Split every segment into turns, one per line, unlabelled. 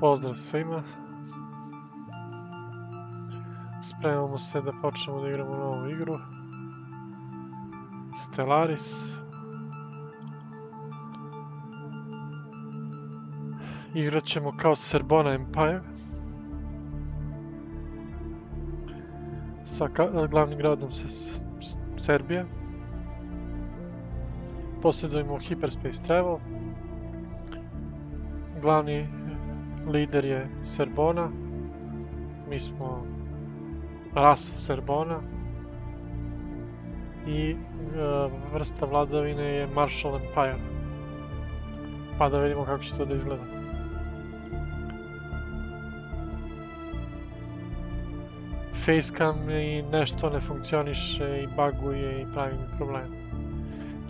Pozdrav svima. Spremamo se da počnemo da igramo novu igru. Stellaris. Igrat ćemo kao Serbona Empire. Sa glavnim gradom Serbije. Posjedujemo Hyperspace Travel. Glavni lider je Serbona. Mi smo rasa Serbona. I e, vrsta vladavine je Marshall Empire. Pa da vidimo kako će to da izgleda. Facecam i nešto ne funkcioniše i buguje i pravi mi problem.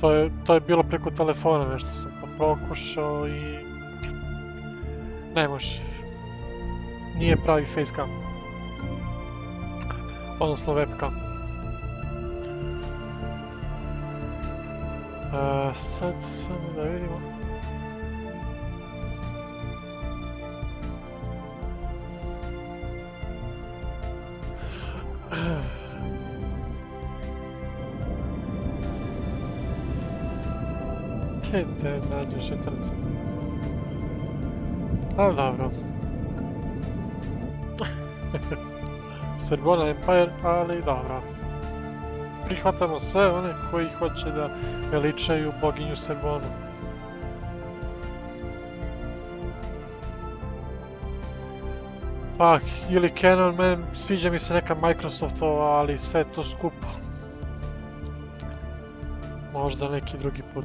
To je, to je bilo preko telefona nešto sam pokušao i ne može. Nije pravi facecam. Odnosno webcam. Uh, sad samo da vidimo. Te nađeš je? Ali dobro. Serbona Empire, ali dobro. Prihvatamo sve one koji hoće da veličaju boginju Serbonu. Pa, ili Canon, men, sviđa mi se neka Microsoftova, ali sve to skupo. Možda neki drugi put.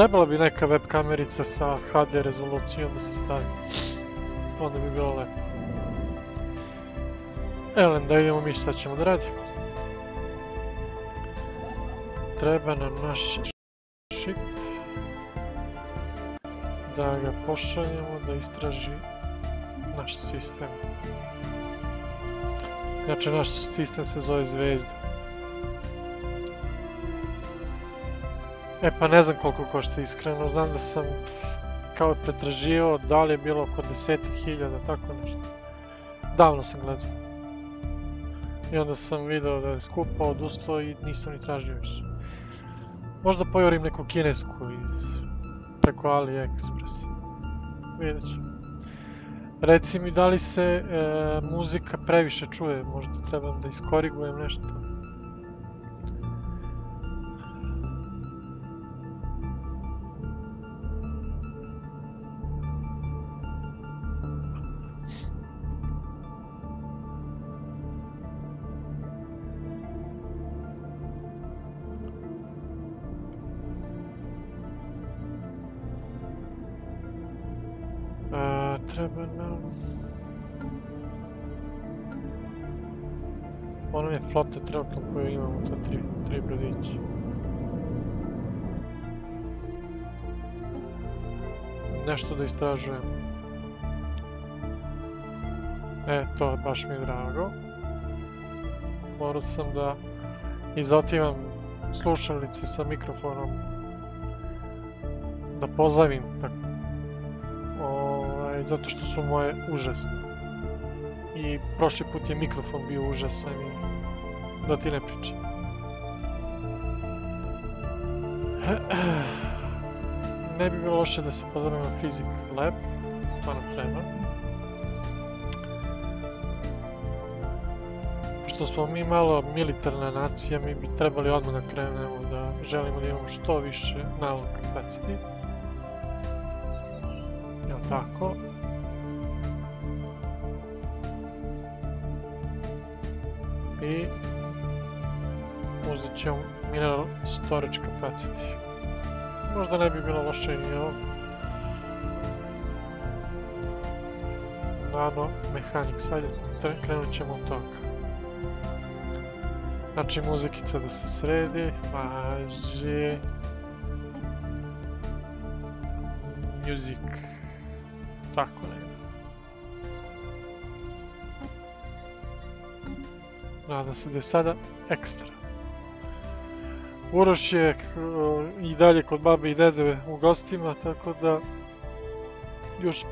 Trebala bi neka web kamerica sa HD rezolucijom da se stavi. Onda bi bilo lepo. Elem, da vidimo mi šta ćemo da radimo. Treba nam naš ship. Da ga pošaljemo da istraži naš sistem. Znači naš sistem se zove Zvezda. E pa ne znam koliko košta iskreno, znam da sam kao pretraživao da li je bilo oko desetih hiljada, tako nešto. Davno sam gledao. I onda sam video da je skupa, odustao i nisam ni tražio više. Možda pojorim neku kinesku iz preko AliExpress. Vidjet ću. Reci mi da li se e, muzika previše čuje, možda trebam da iskorigujem nešto. Je flota trenutno koju imamo, to tri, tri brodići. Nešto da istražujem. E, to baš mi je drago. Morao sam da izotivam slušalice sa mikrofonom. Da pozavim, tako zato što su moje užasne. I prošli put je mikrofon bio užasan i da ti ne pričam. Ne bi bilo loše da se pozovemo Physic Lab, to nam treba. Pošto smo mi malo militarna nacija, mi bi trebali odmah da krenemo da želimo da imamo što više nalog capacity. Jel tako? i uzet ćemo mineral storage capacity. Možda ne bi bilo loše i ovo. Nano mechanics, ajde krenut ćemo od toga. Znači muzikica da se sredi, važi... Music, tako ne. Nadam se da je sada ekstra. Uroš je k- i dalje kod babe i dede u gostima, tako da još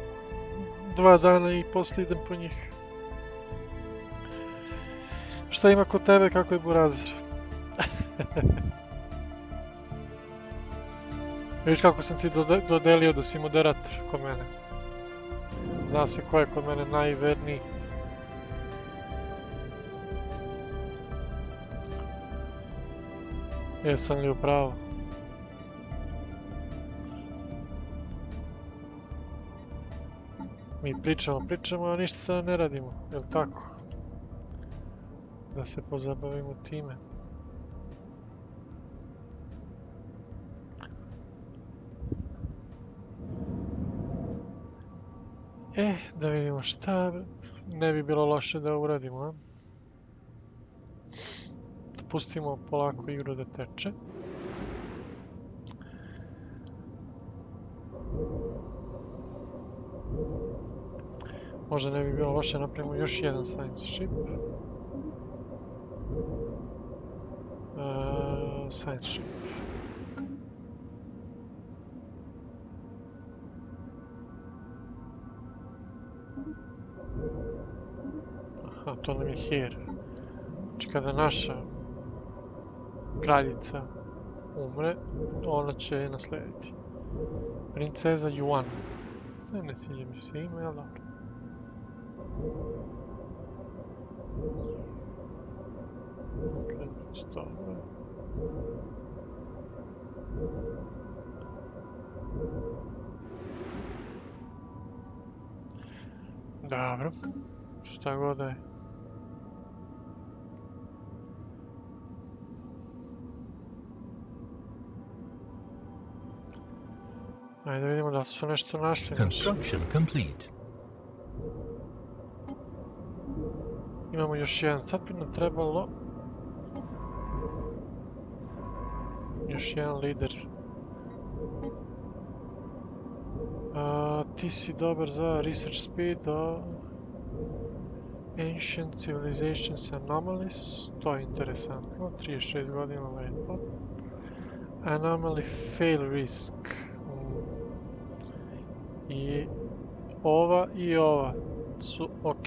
dva dana i poslije idem po njih. Šta ima kod tebe, kako je Burazir? Vidiš kako sam ti dode- dodelio da si moderator kod mene. Zna se ko je kod mene najverniji. Jesam li u pravu? Mi pričamo, pričamo, a ništa ne radimo, jel tako? Da se pozabavimo time. E, da vidimo šta ne bi bilo loše da uradimo, a? Pustimo polako igru da teče. Možda ne bi bilo loše napravimo još jedan science ship. Uh, science ship. Aha, to nam je here. Znači kada naša kraljica umre, ona će je naslediti. Princeza Yuan. Ne, ne sviđa mi se ime, ali dobro. Clemens, dobro. Šta god je. Ajde vidimo da su nešto našli.
Construction complete.
Imamo još jedan. Sad bi nam trebalo... Još jedan lider. A, ti si dobar za research speed. Ancient Civilizations Anomalies, to je interesantno, 36 godina lepo. Anomaly Fail Risk. I ova i ova su ok.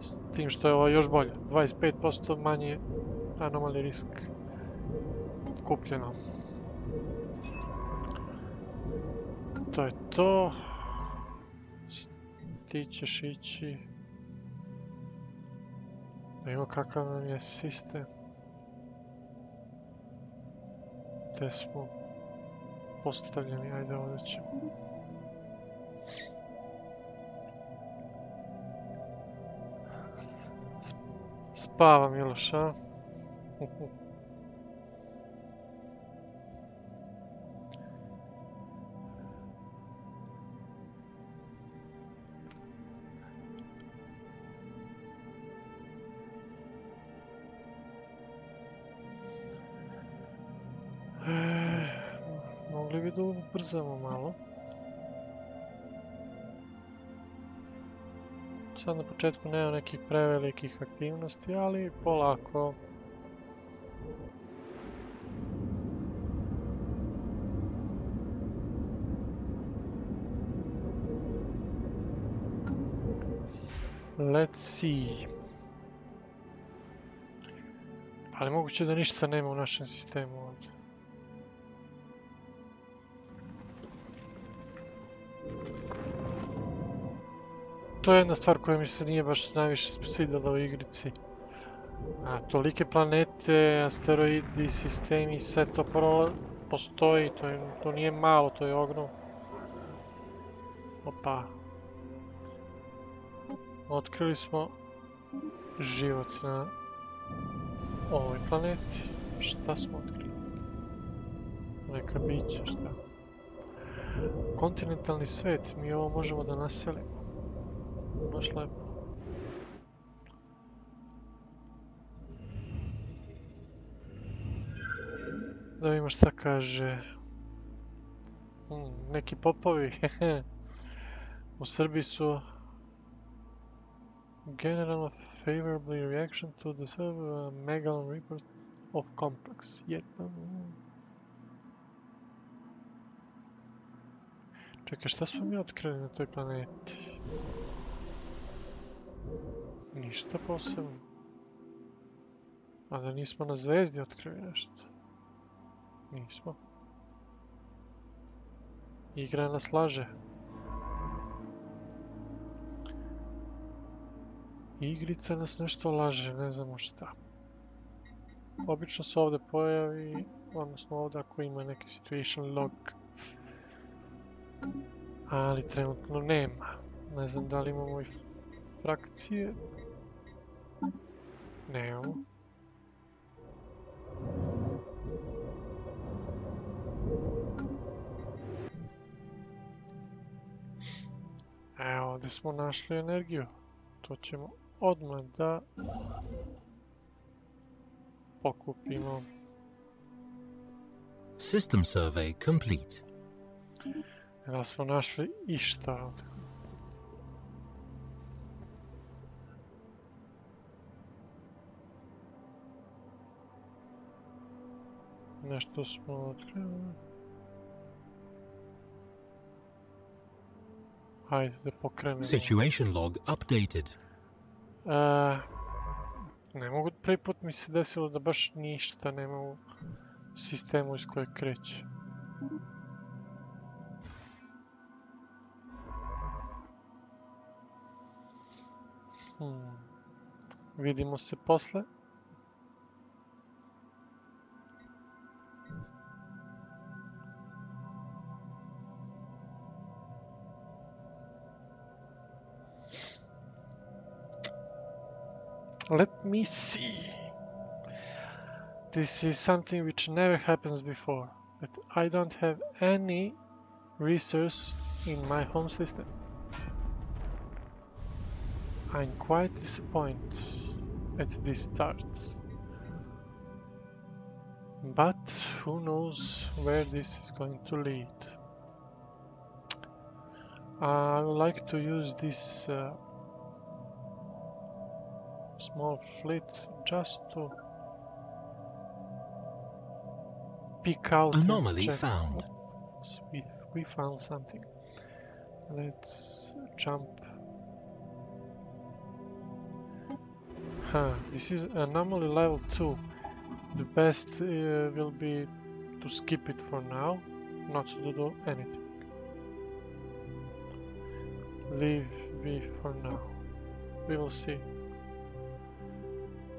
S tim što je ova još bolja. 25% manje Anomaly Risk kupljeno. To je to. Ti ćeš ići... Da kakav nam je sistem. Gde smo postavljeni, ajde ovdje ćemo. S- Spava Miloš, a? Ubrzamo malo. Sad na početku nema nekih prevelikih aktivnosti, ali polako. Let's see. Ali moguće da ništa nema u našem sistemu ovdje. To je jedna stvar koja mi se nije baš najviše svidjela u igrici. A, tolike planete, asteroidi, sistemi, sve to postoji, to, je, to nije malo, to je ogromno. Opa. Otkrili smo život na ovoj planeti. Šta smo otkrili? Neka bića, šta? Kontinentalni svet, mi ovo možemo da naselimo. Baš lepo. Da vidimo šta kaže. Hmm, neki popovi. U Srbiji su general favorably reaction to the server Megalon report of complex. Jedan. Čekaj, šta smo mi otkrili na toj planeti? Ništa posebno. A da nismo na zvezdi otkrili nešto. Nismo. Igra nas laže. Igrica nas nešto laže, ne znamo šta. Obično se ovdje pojavi, odnosno ovdje ako ima neki situation log. Ali trenutno nema. Ne znam da li imamo i frakcije. Nemamo. Evo, ovdje smo našli energiju. To ćemo odmah da pokupimo.
System survey complete.
Da smo našli išta ovdje. Nešto smo otkrili. Hajde da pokrenemo.
Situation log updated.
E, ne mogu, prvi put mi se desilo da baš ništa nema u sistemu iz kojeg kreće. Hmm. Vidimo se posle. Let me see. This is something which never happens before. That I don't have any resource in my home system. I'm quite disappointed at this start. But who knows where this is going to lead. I would like to use this uh, small fleet just to pick out
Anomaly found.
We, we found something. Let's jump. Huh, this is anomaly level 2. The best uh, will be to skip it for now, not to do anything. Leave me for now. We will see.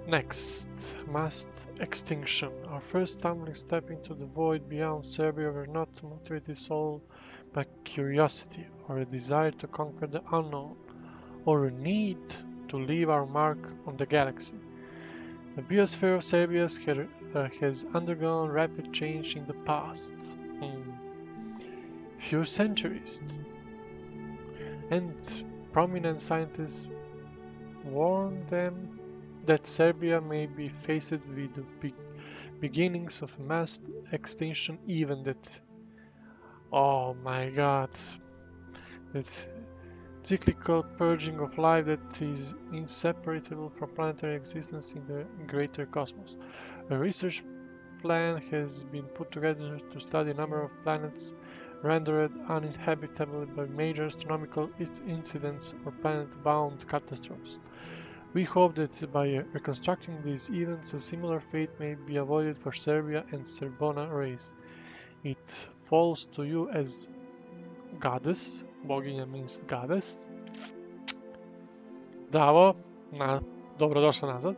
Next, mass extinction. Our first stumbling step into the void beyond Serbia were not motivated solely by curiosity or a desire to conquer the unknown or a need to leave our mark on the galaxy. The biosphere of Serbia has, uh, undergone rapid change in the past hmm, few centuries, and prominent scientists warned them that Serbia may be faced with the be beginnings of mass extinction even that oh my god that cyclical purging of life that is inseparable from planetary existence in the greater cosmos. A research plan has been put together to study a number of planets rendered uninhabitable by major astronomical incidents or planet-bound catastrophes. We hope that by reconstructing these events, a similar fate may be avoided for Serbia and Serbona race. It falls to you as goddess, boginja means goddess. Bravo, na, dobrodošla nazad.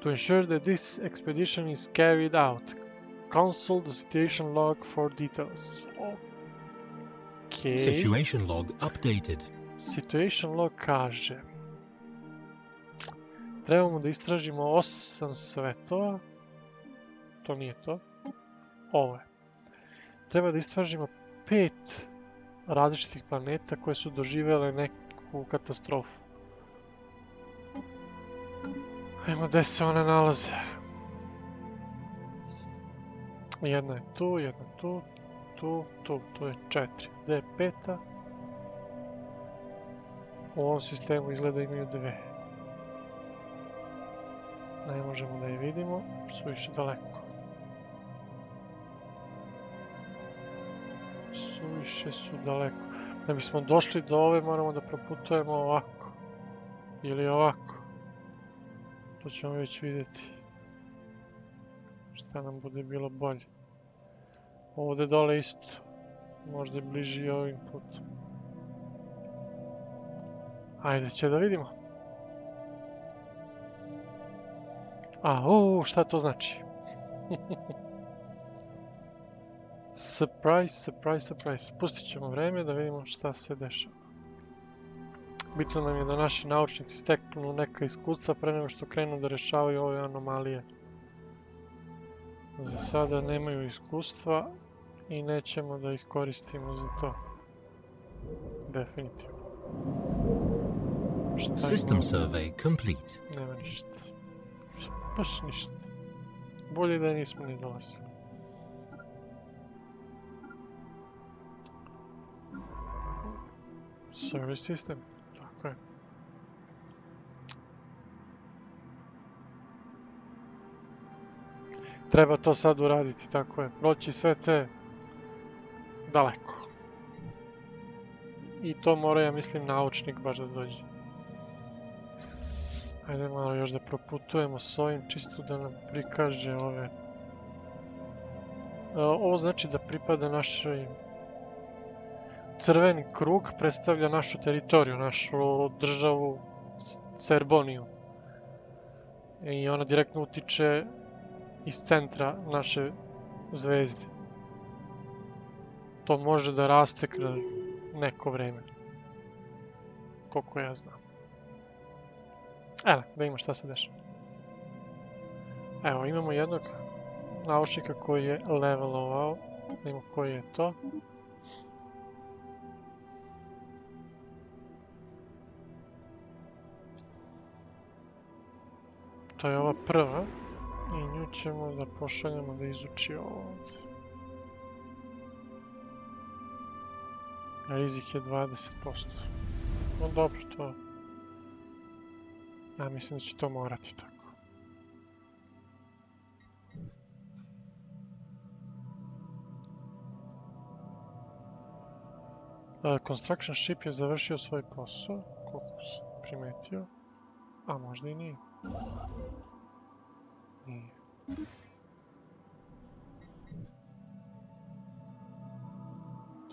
To ensure that this expedition is carried out, consult the situation log for details. Okay.
Situation log updated.
Situation log kaže Trebamo da istražimo osam svetova. To nije to. Ovo je. Treba da istražimo pet različitih planeta koje su doživjele neku katastrofu. Ajmo gdje se one nalaze. Jedna je tu, jedna tu, tu, tu, tu je četiri. Gdje je peta? U ovom sistemu izgleda imaju dve. Ne možemo da je vidimo, suviše daleko. Suviše su daleko. Da bismo došli do ove moramo da proputujemo ovako. Ili ovako. To ćemo već vidjeti. Šta nam bude bilo bolje. Ovdje dole isto. Možda je bliži ovim putom. Ajde će da vidimo. A, o, šta to znači? surprise, surprise, surprise. Pustit ćemo vreme da vidimo šta se dešava. Bitno nam je da naši naučnici steknu neka iskustva pre nego što krenu da rešavaju ove anomalije. Za sada nemaju iskustva i nećemo da ih koristimo za to. Definitivno.
System survey complete.
Nema ništa. Baš ništa. Bolje da nismo ni dolazili. Service system. Tako je. Treba to sad uraditi, tako je. Proći sve te daleko. I to mora, ja mislim, naučnik baš da dođe. Ajde malo još da proputujemo s ovim, čisto da nam prikaže ove... E, Ovo znači da pripada našoj... Crveni krug predstavlja našu teritoriju, našu državu Cerboniju. I ona direktno utiče iz centra naše zvezde. To može da raste kroz neko vreme. Koliko ja znam. Evo, da vidimo šta se dešava. Evo, imamo jednog naučnika koji je levelovao. Vidimo koji je to. To je ova prva. I nju ćemo da pošaljemo da izuči ovdje. Rizik je 20%. No dobro, to... Ja mislim da će to morati tako. E, Construction ship je završio svoj posao, koliko sam primetio. A možda i nije. Nije.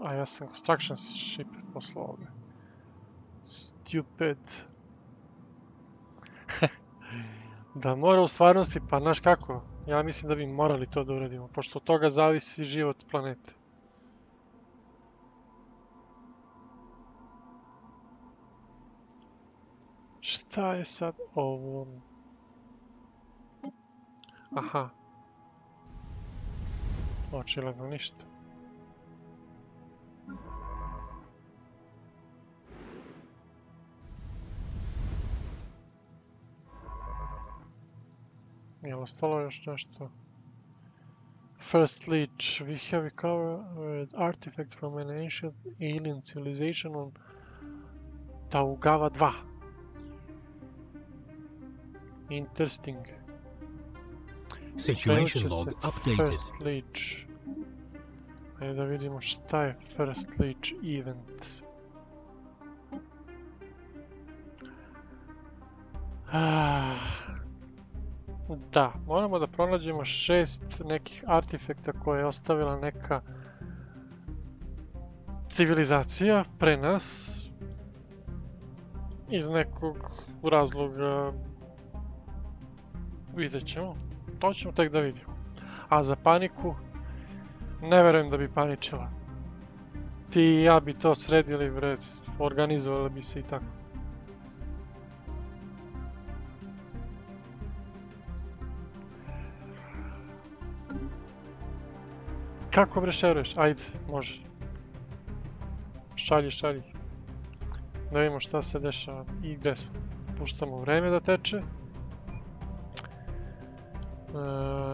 A ja sam construction ship poslao ovdje. Stupid. da mora u stvarnosti, pa znaš kako? Ja mislim da bi morali to da uradimo, pošto od toga zavisi život planete. Šta je sad ovo? Aha. Očigledno ništa. Jel ostalo još nešto? First Leech. We have recovered artifact from an ancient alien civilization on Taugava 2. Interesting.
Situation log updated.
First Leech. Ajde da vidimo šta je First Leech event. Ah. Da, moramo da pronađemo šest nekih artifekta koje je ostavila neka civilizacija pre nas iz nekog razloga vidjet ćemo. To ćemo tek da vidimo. A za paniku, ne verujem da bi paničila. Ti i ja bi to sredili, bre, organizovali bi se i tako. Kako bre šeruješ? Ajde, može. Šalji, šalji. Da vidimo šta se dešava i gde smo. Puštamo vreme da teče. E,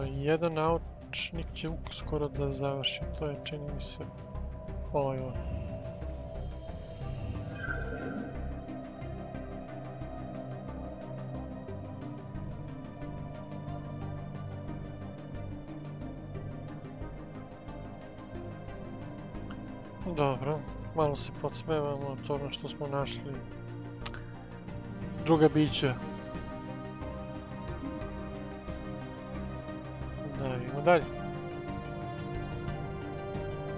jedan naučnik će uskoro da završi. To je, čini mi se, ovaj ovaj. Dobro, malo se podsmevamo to na što smo našli. Druga bića. Da, idemo dalje.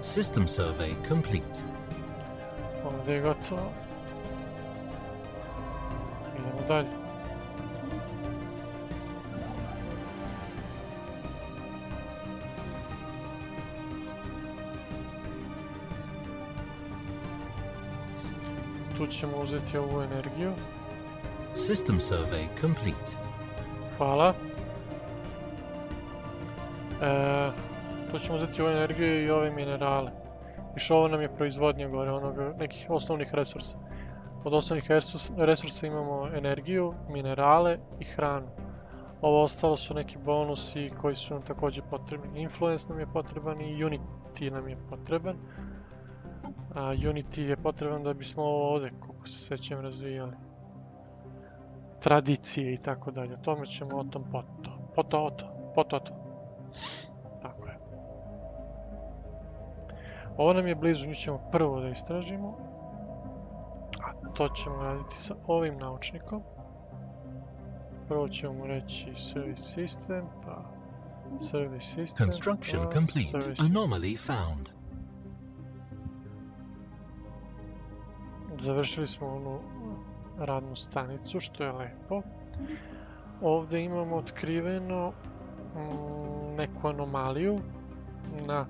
System survey complete.
Ovdje je gotovo. Idemo dalje. Ćemo uzeti ovu energiju.
System survey complete.
Hvala. E, tu ćemo uzeti ovu energiju i ove minerale. Više ovo nam je proizvodnja gore, onoga, nekih osnovnih resursa. Od osnovnih resursa, resursa imamo energiju, minerale i hranu. Ovo ostalo su neki bonusi koji su nam također potrebni. Influence nam je potreban i Unity nam je potreban. A Unity je potreban da bismo ovo ovdje, koliko se sećam, razvijali. Tradicije i tako dalje. O tome ćemo o tom poto. Poto, oto. Poto, oto. Tako je. Ovo nam je blizu, nju ćemo prvo da istražimo. A to ćemo raditi sa ovim naučnikom. Prvo ćemo mu reći service system, pa service system.
Construction
pa
complete. Anomaly found.
Završili smo onu radnu stanicu, što je lepo. Ovdje imamo otkriveno mm, neku anomaliju na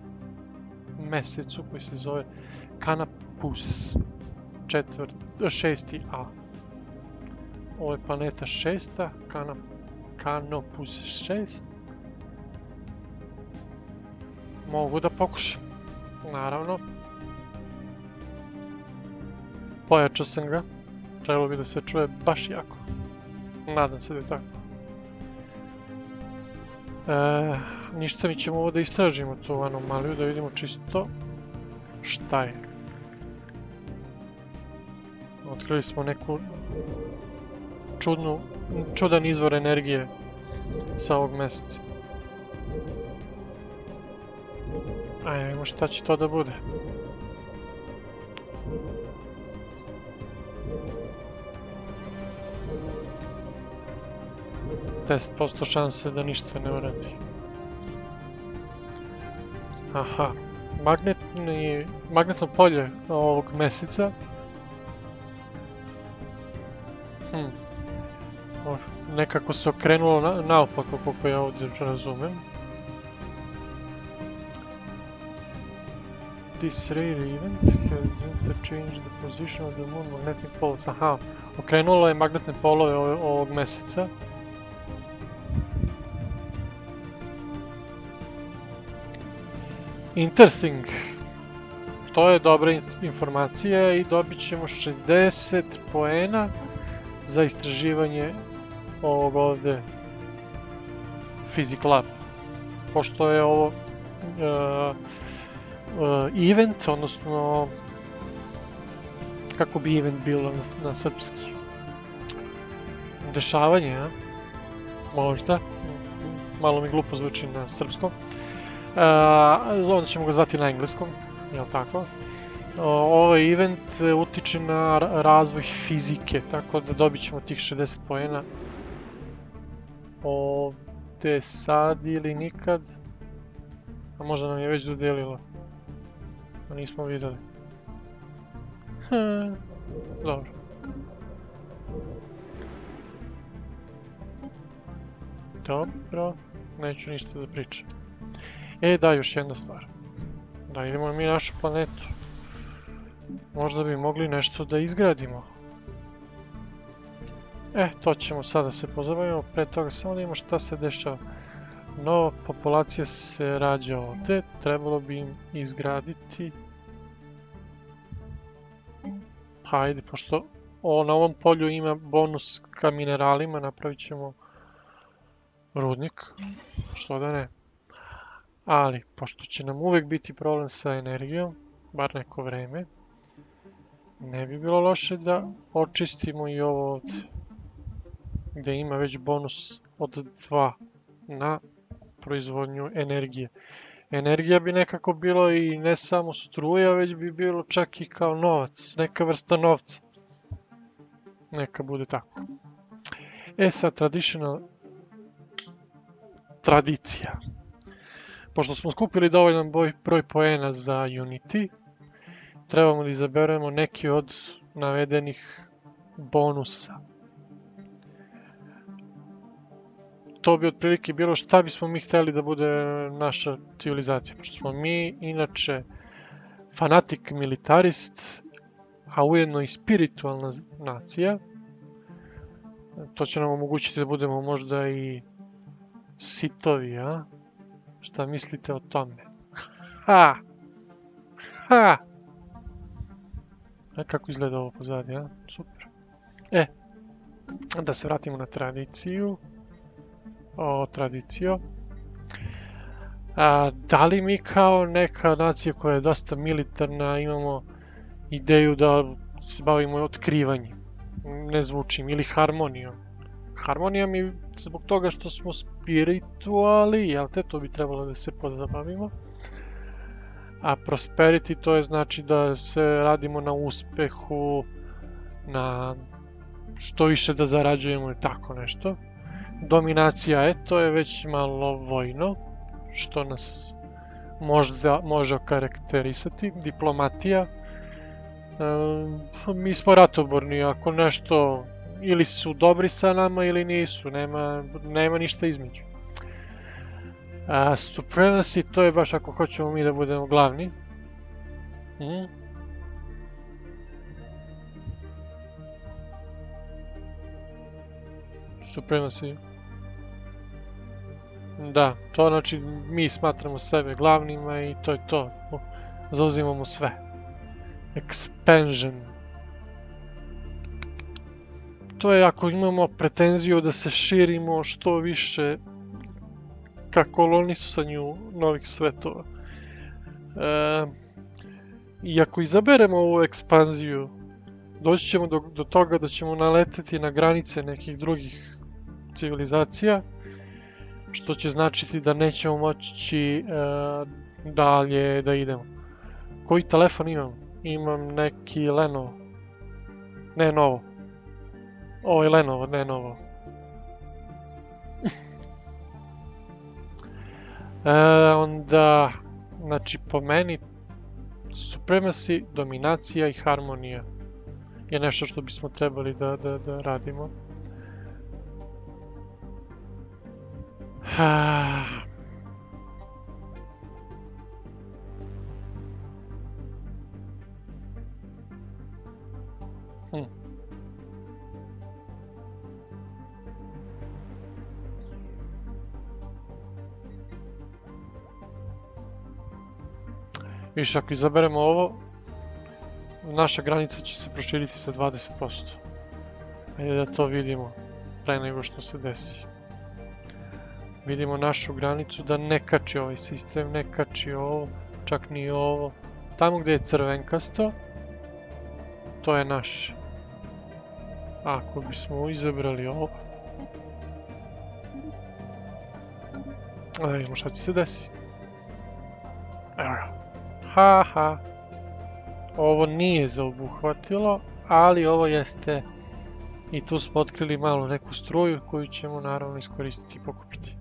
mesecu koji se zove Canopus četvrt, šesti A. Ovo je planeta šesta, Cana, Canopus 6. Mogu da pokušam, naravno. Pojačao sam ga. Trebalo bi da se čuje baš jako. Nadam se da je tako. E, ništa, mi ćemo ovo da istražimo tu anomaliju, da vidimo čisto šta je. Otkrili smo neku čudnu, čudan izvor energije sa ovog mjeseca. Ajde, vidimo šta će to da bude. Deset posto šanse da ništa ne uradi. Aha, magnetni, magnetno polje ovog mjeseca. Hm. Nekako se okrenulo na, naopako koliko ja ovdje razumem. This rare event has interchanged the position of the moon magnetic poles. Aha, okrenulo je magnetne polove ove- ovog mjeseca. Interesting. To je dobra in- informacija i dobit ćemo 60 poena za istraživanje ovog ovdje Physics Lab. Pošto je ovo uh, event, odnosno kako bi event bilo na, srpski? Dešavanje, a? Možda. Malo mi glupo zvuči na srpskom. Onda ćemo ga zvati na engleskom, jel tako? Ovaj event e, utiče na ra- razvoj fizike, tako da dobit ćemo tih 60 poena. Ovdje sad ili nikad. A možda nam je već dodelilo. A nismo vidjeli. Hm, Dobro. Dobro, neću ništa da pričam. E, da, još jedna stvar. Da, idemo mi našu planetu. Možda bi mogli nešto da izgradimo. E, to ćemo sada se pozabavimo. Pre toga samo da vidimo šta se dešava. Nova populacija se rađa ovdje. Trebalo bi im izgraditi... Pa ajde, pošto o, na ovom polju ima bonus ka mineralima, napravit ćemo rudnik. Što da ne. Ali, pošto će nam uvijek biti problem sa energijom, bar neko vreme, ne bi bilo loše da očistimo i ovo ovdje. Gdje ima već bonus od 2 na proizvodnju energije. energija bi nekako bilo i ne samo struja, već bi bilo čak i kao novac, neka vrsta novca. Neka bude tako. E sad, traditional tradicija. Pošto smo skupili dovoljan broj, broj poena za Unity, trebamo da izaberemo neki od navedenih bonusa. To bi otprilike bilo šta bismo mi htjeli da bude naša civilizacija. Pošto smo mi inače fanatik militarist, a ujedno i spiritualna nacija. To će nam omogućiti da budemo možda i sitovi, a? Šta mislite o tome? Ha! Ha! E, kako izgleda ovo pozadnje, a? Super. E, da se vratimo na tradiciju. O, tradicio. A, da li mi kao neka nacija koja je dosta militarna imamo ideju da se bavimo otkrivanjem? Ne zvučim. Ili harmonijom. Harmonija mi zbog toga što smo spirituali, jel te, to bi trebalo da se pozabavimo. A prosperity to je znači da se radimo na uspehu, na što više da zarađujemo i tako nešto. Dominacija, e, to je već malo vojno, što nas možda može okarakterisati. Diplomatija, e, mi smo ratoborni, ako nešto ili su dobri sa nama ili nisu, nema, nema ništa između. A, supremacy, to je baš ako hoćemo mi da budemo glavni. Mhm. Supremacy. Da, to znači mi smatramo sebe glavnima i to je to. Zauzimamo sve. Expansion. To je ako imamo pretenziju da se širimo što više ka kolonisanju novih svetova. E, I ako izaberemo ovu ekspanziju, doći ćemo do, toga da ćemo naleteti na granice nekih drugih civilizacija, što će značiti da nećemo moći e, dalje da idemo. Koji telefon imam? Imam neki Lenovo. Ne novo. Ovo je Lenovo, ne novo. e, onda, znači po meni, supremacy, dominacija i harmonija je nešto što bismo trebali da, da, da radimo. Hmm. Viš, ako izaberemo ovo, naša granica će se proširiti sa 20%. Ajde da to vidimo pre nego što se desi. Vidimo našu granicu da ne kači ovaj sistem, ne kači ovo, čak ni ovo. Tamo gdje je crvenkasto, to je naše. Ako bismo izabrali ovo, da vidimo šta će se desiti. Evo ga. Ha ha. Ovo nije zaobuhvatilo, ali ovo jeste i tu smo otkrili malo neku struju koju ćemo naravno iskoristiti i pokupiti.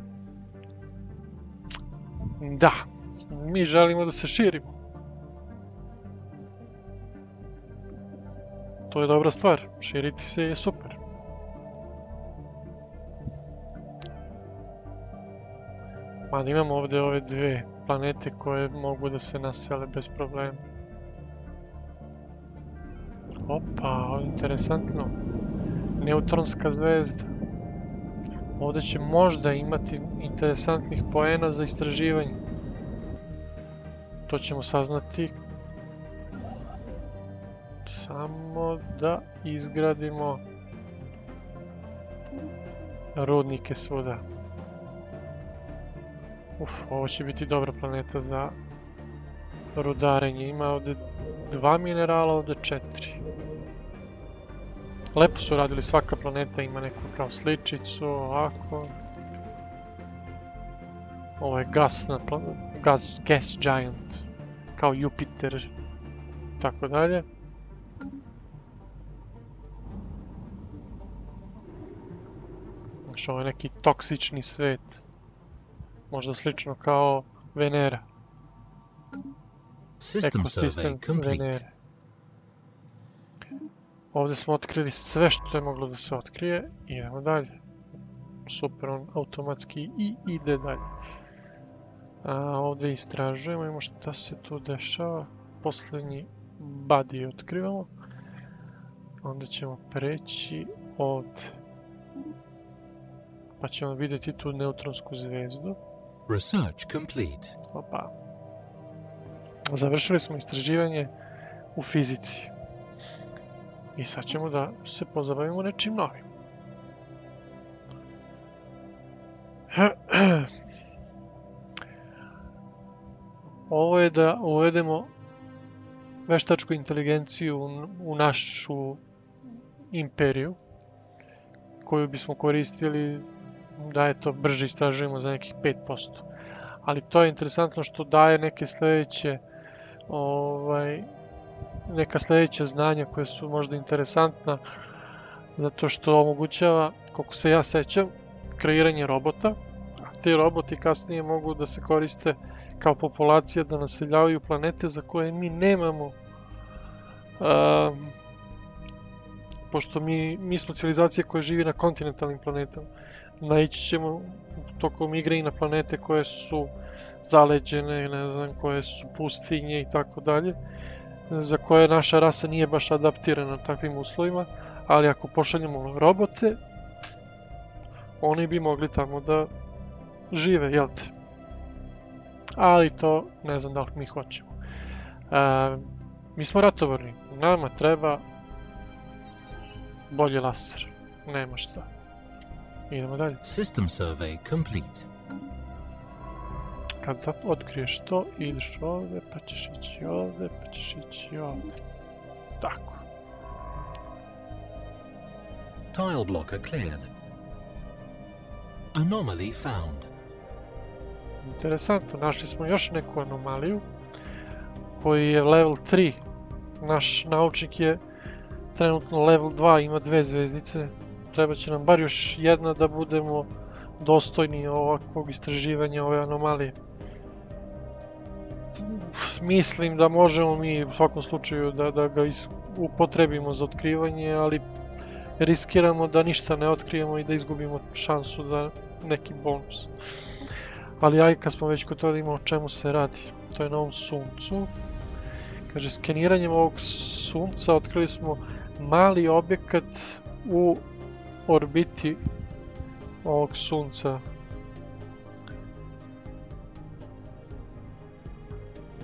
Da, mi želimo da se širimo. To je dobra stvar, širiti se je super. Man, imamo ovdje ove dve planete koje mogu da se nasele bez problema. Opa, interesantno. Neutronska zvezda. Ovdje će možda imati interesantnih poena za istraživanje. To ćemo saznati samo da izgradimo rudnike svuda. Uf, ovo će biti dobra planeta za rudarenje. Ima ovdje dva minerala, ovdje četiri. Lepo su radili, svaka planeta ima neku kao sličicu, ovako. Ovo je gasna, gas, gas giant, kao Jupiter, tako dalje. Znači ovo je neki toksični svet, možda slično kao Venera,
System survey complete.
Ovdje smo otkrili sve što je moglo da se otkrije idemo dalje. Super, on automatski i ide dalje. A, ovdje istražujemo, imamo šta se tu dešava. Posljednji body otkrivamo. Onda ćemo preći ovdje. Pa ćemo vidjeti tu neutronsku zvezdu.
Research complete.
Opa. Završili smo istraživanje u fizici. I sad ćemo da se pozabavimo nečim novim. Ovo je da uvedemo veštačku inteligenciju u- našu imperiju koju bismo koristili da eto brže istražujemo za nekih 5%. Ali to je interesantno što daje neke sljedeće ovaj, neka sljedeća znanja koja su možda interesantna zato što omogućava, koliko se ja sećam, kreiranje robota, a ti roboti kasnije mogu da se koriste kao populacija da naseljavaju planete za koje mi nemamo um, pošto mi, mi smo civilizacija koja živi na kontinentalnim planetama naići ćemo tokom igre i na planete koje su zaleđene, ne znam, koje su pustinje i tako dalje, za koje naša rasa nije baš adaptirana takvim uslovima, ali ako pošaljemo robote, oni bi mogli tamo da žive, jel te? Ali to ne znam da li mi hoćemo. E, mi smo ratovorni, nama treba bolji laser, nema šta. Idemo dalje.
System survey complete.
Kad zap- otkriješ to, ideš ovdje, pa ćeš ići ovdje, pa ćeš ići ovdje. Tako.
Tile blocker cleared. Anomaly found.
Interesantno, našli smo još neku anomaliju koji je level 3. Naš naučnik je trenutno level 2, ima dve zvezdice. Treba će nam bar još jedna da budemo dostojni ovakvog istraživanja ove anomalije. Mislim da možemo mi u svakom slučaju da, da ga upotrebimo za otkrivanje, ali riskiramo da ništa ne otkrijemo i da izgubimo šansu da neki bonus. Ali aj kad smo već kod toga imamo o čemu se radi. To je na ovom suncu. Kaže, skeniranjem ovog sunca otkrili smo mali objekat u orbiti ovog sunca.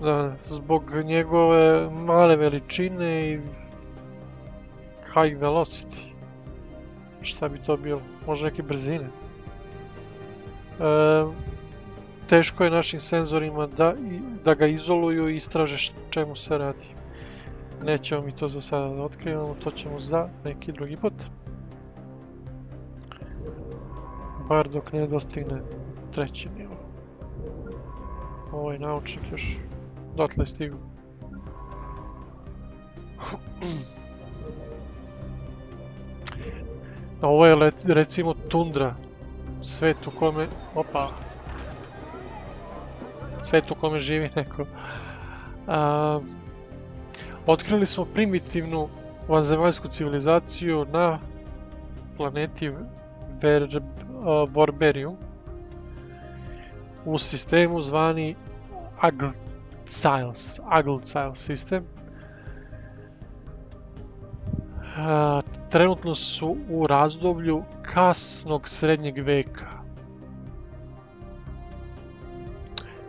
Da, zbog njegove male veličine i high velocity. Šta bi to bilo? Možda neke brzine. E, teško je našim senzorima da, da ga izoluju i istraže čemu se radi. Nećemo mi to za sada da otkrivamo, to ćemo za neki drugi put. Bar dok ne dostigne treći nivo. Ovaj naučnik još dotle stigu. Ovo je recimo tundra, svet u kome, opa, svet u kome živi neko. A, otkrili smo primitivnu vanzemaljsku civilizaciju na planeti Verb, a, Vorberium u sistemu zvani Agilciles, Agilciles sistem. Trenutno su u razdoblju kasnog srednjeg veka.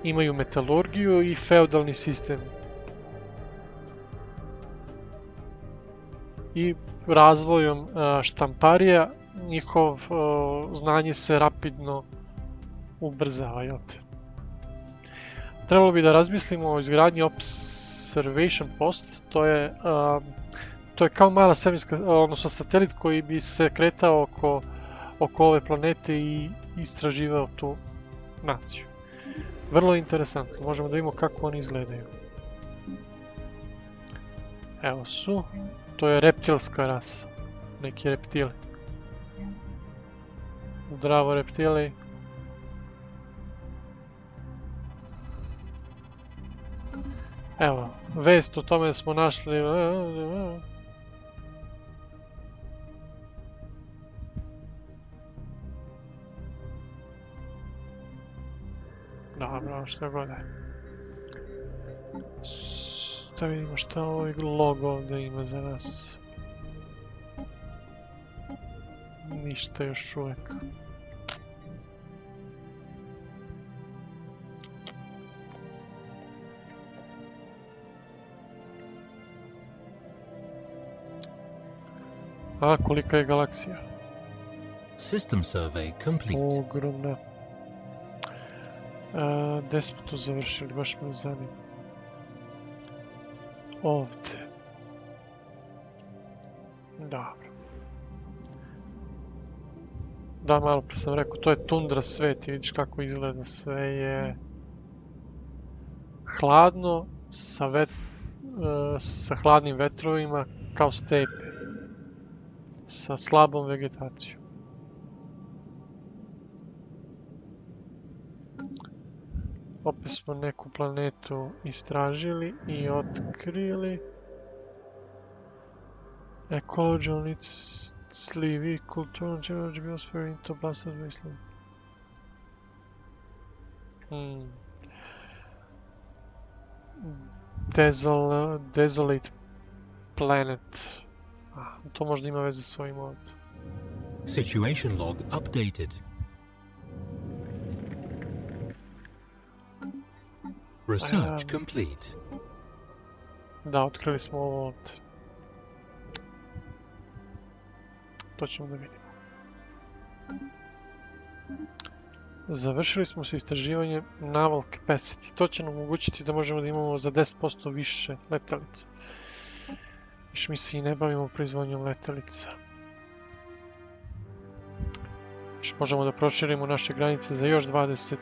Imaju metalurgiju i feudalni sistem. I razvojom štamparija njihov znanje se rapidno ubrzava? Trebalo bi da razmislimo o izgradnji observation post, to je a, to je kao mala svemirska, odnosno satelit koji bi se kretao oko, oko ove planete i istraživao tu naciju. Vrlo interesantno, možemo da vidimo kako oni izgledaju. Evo su, to je reptilska rasa, neki reptili. Zdravo reptili. Evo, vest o tome smo našli... Dobro, što god je. Da vidimo šta ovaj logo ovdje ima za nas. Ništa još uvijek. A, kolika je galaksija?
System survey complete.
Ogromna. A, gdje smo to završili, baš me zanima. Ovdje. Da, malo prije sam rekao, to je tundra svet i vidiš kako izgleda. Sve je hladno sa, vet, e, sa hladnim vetrovima kao stepe. Sa slabom vegetacijom. Opet smo neku planetu istražili i otkrili. Ecology sleeve, culture, geology, biosphere, into blasted wasteland. Hmm. Desol, desolate planet. Ah, to možda ima veze s ovim ovdje.
Situation log updated. Research
Um,
complete.
Da, otkrili smo ovo ovdje. To ćemo da vidimo. Završili smo sa istraživanjem naval capacity. To će nam omogućiti da možemo da imamo za 10% više letelica. Još mi se i ne bavimo proizvodnjom letelica. Još možemo da proširimo naše granice za još 20%.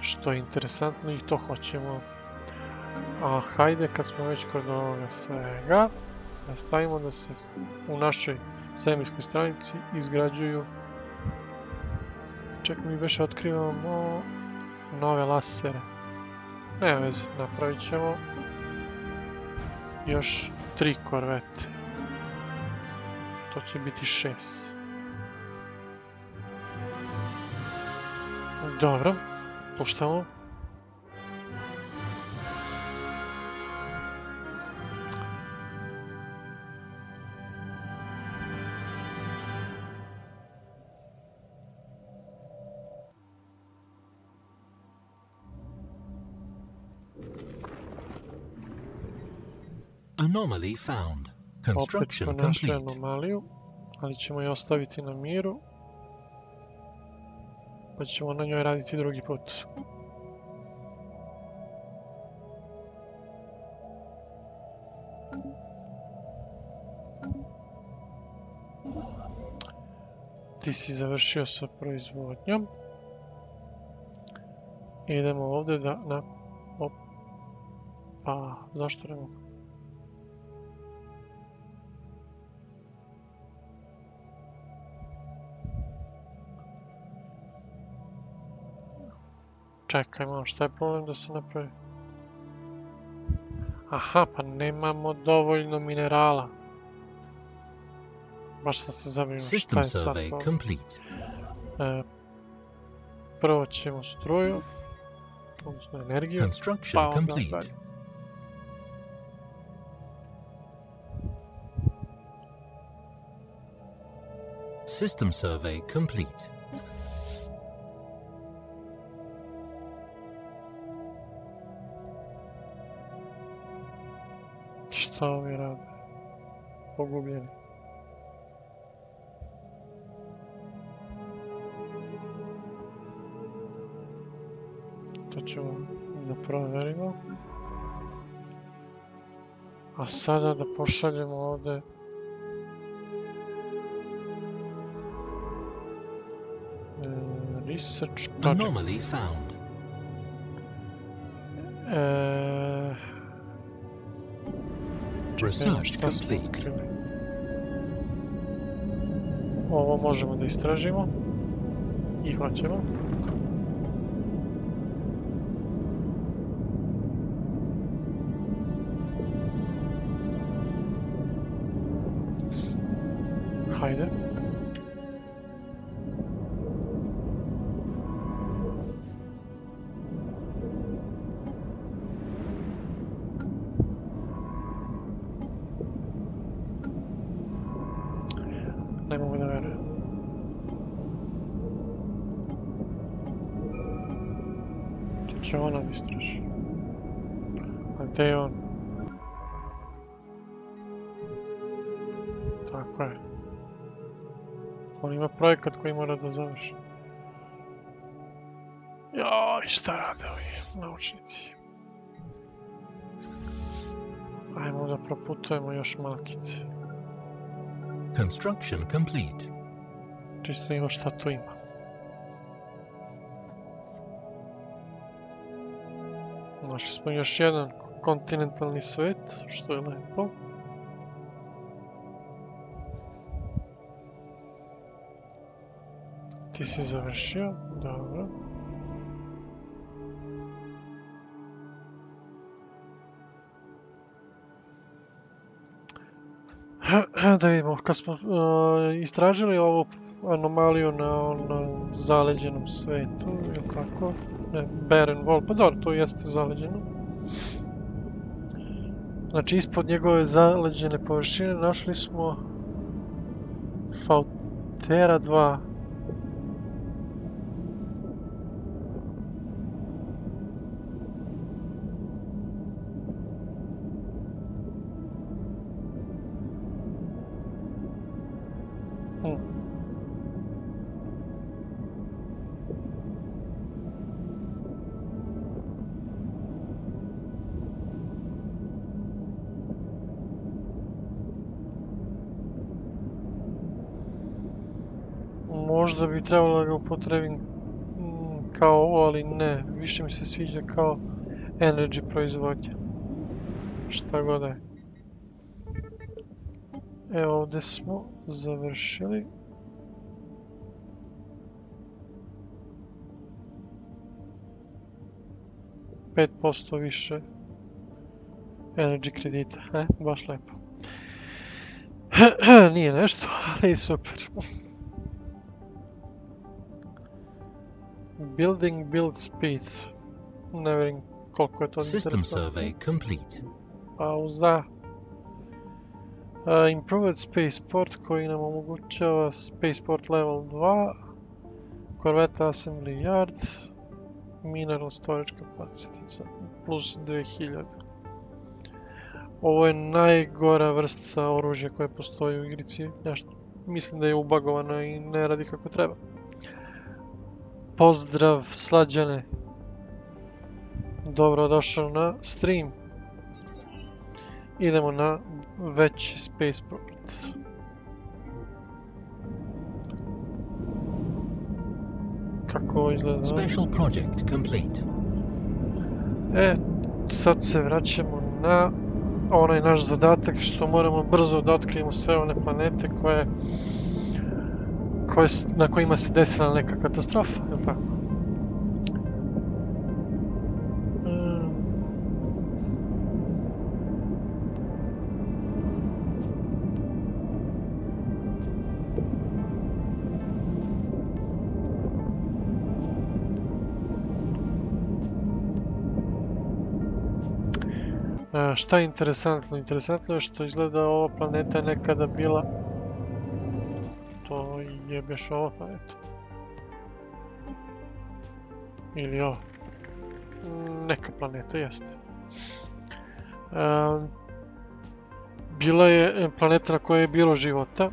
Što je interesantno i to hoćemo. A hajde kad smo već kod ovoga svega, da stavimo da se u našoj svemirskoj stranici izgrađuju Ček mi više otkrivamo nove lasere. Ne veze, napravit ćemo još tri korvete. To će biti šest. Dobro, puštamo.
Anomaly found. Construction complete.
anomaliju, ali ćemo je ostaviti na miru. Pa ćemo na njoj raditi drugi put. Ti si završio sa proizvodnjom. Idemo ovdje da na... Pa, zašto ne mogu? Čekaj malo, šta je problem da se napravi? Aha, pa nemamo dovoljno minerala. Baš sam se zabrinuo šta
System
je sad
survey
problem.
complete.
E, prvo ćemo struju, odnosno energiju, pa onda dalje.
System survey complete.
Šta ovi rade? Pogubljeni. To ćemo da provjerimo. A sada da pošaljemo ovdje e, Research project.
Anomaly found.
E,
Research complete.
Ovo možemo da istražimo. I hoćemo. Projekat koji mora da završi. Joj, šta rade ovi naučnici? Ajmo da proputujemo još malkice.
Construction complete.
Čisto ima šta tu ima. Našli smo još jedan kontinentalni svet, što je lepo. Ti si završio, dobro. Da vidimo, kad smo uh, istražili ovu anomaliju na onom zaleđenom svetu, ili kako? Ne, Barren Wall, pa dobro, to jeste zaleđeno. Znači, ispod njegove zaleđene površine našli smo Fautera 2. Možda bi trebalo da ga upotrebim mm, kao ovo, ali ne. Više mi se sviđa kao energy proizvodnja. Šta god je. Evo ovdje smo završili. Pet posto više energy kredita, e, baš lepo. Nije nešto, ali super. Building build speed. Ne vidim koliko je to
System survey complete.
Pauza. Uh, improved spaceport koji nam omogućava spaceport level 2. Corvette assembly yard. Mineral storage capacity plus 2000. Ovo je najgora vrsta oružja koja postoji u igrici. Nešto, mislim da je ubagovano i ne radi kako treba. Pozdrav slađane. Dobrodošao na stream. Idemo na veći spaceport. Kako izgleda?
Special project complete.
E, sad se vraćamo na onaj naš zadatak što moramo brzo da otkrijemo sve one planete koje, na kojima se desila neka katastrofa, je tako? E, šta je interesantno? Interesantno je što izgleda ova planeta nekada bila... To je beš ova planeta. Ili ova. Mm, Neka planeta, jeste. Bila je planeta na kojoj je bilo života.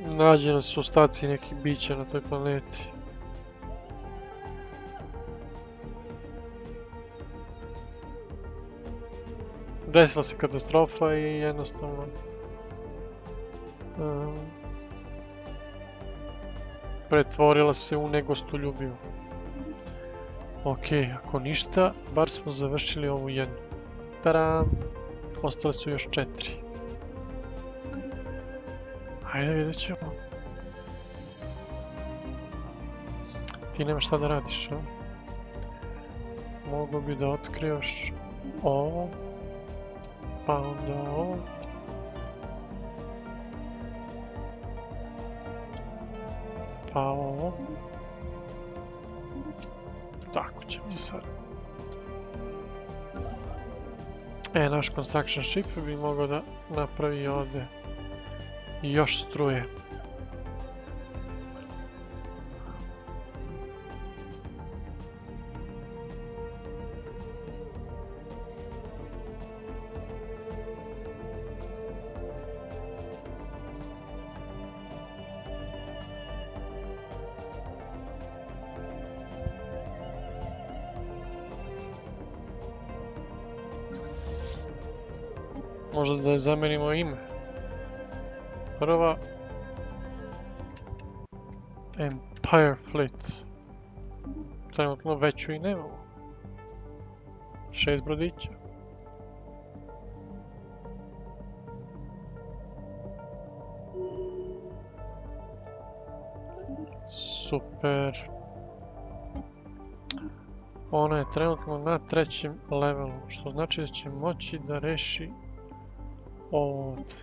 Nađeni su ostaci nekih bića na toj planeti. Desila se katastrofa i jednostavno em, pretvorila se u negostoljubivu. Ok, ako ništa, bar smo završili ovu jednu. Tadam! Ostale su još četiri. Ajde vidjet ćemo. Ti nemaš šta da radiš, a? Mogu bi da otkriješ ovo. Pa onda ovo. Pa ovo. Tako će mi sad. E, naš construction ship bi mogao da napravi ovdje još struje. Možda da zamenimo ime. Prva Empire Fleet. Trenutno veću i nemamo. Šest brodića. Super. Ona je trenutno na trećem levelu, što znači da će moći da reši od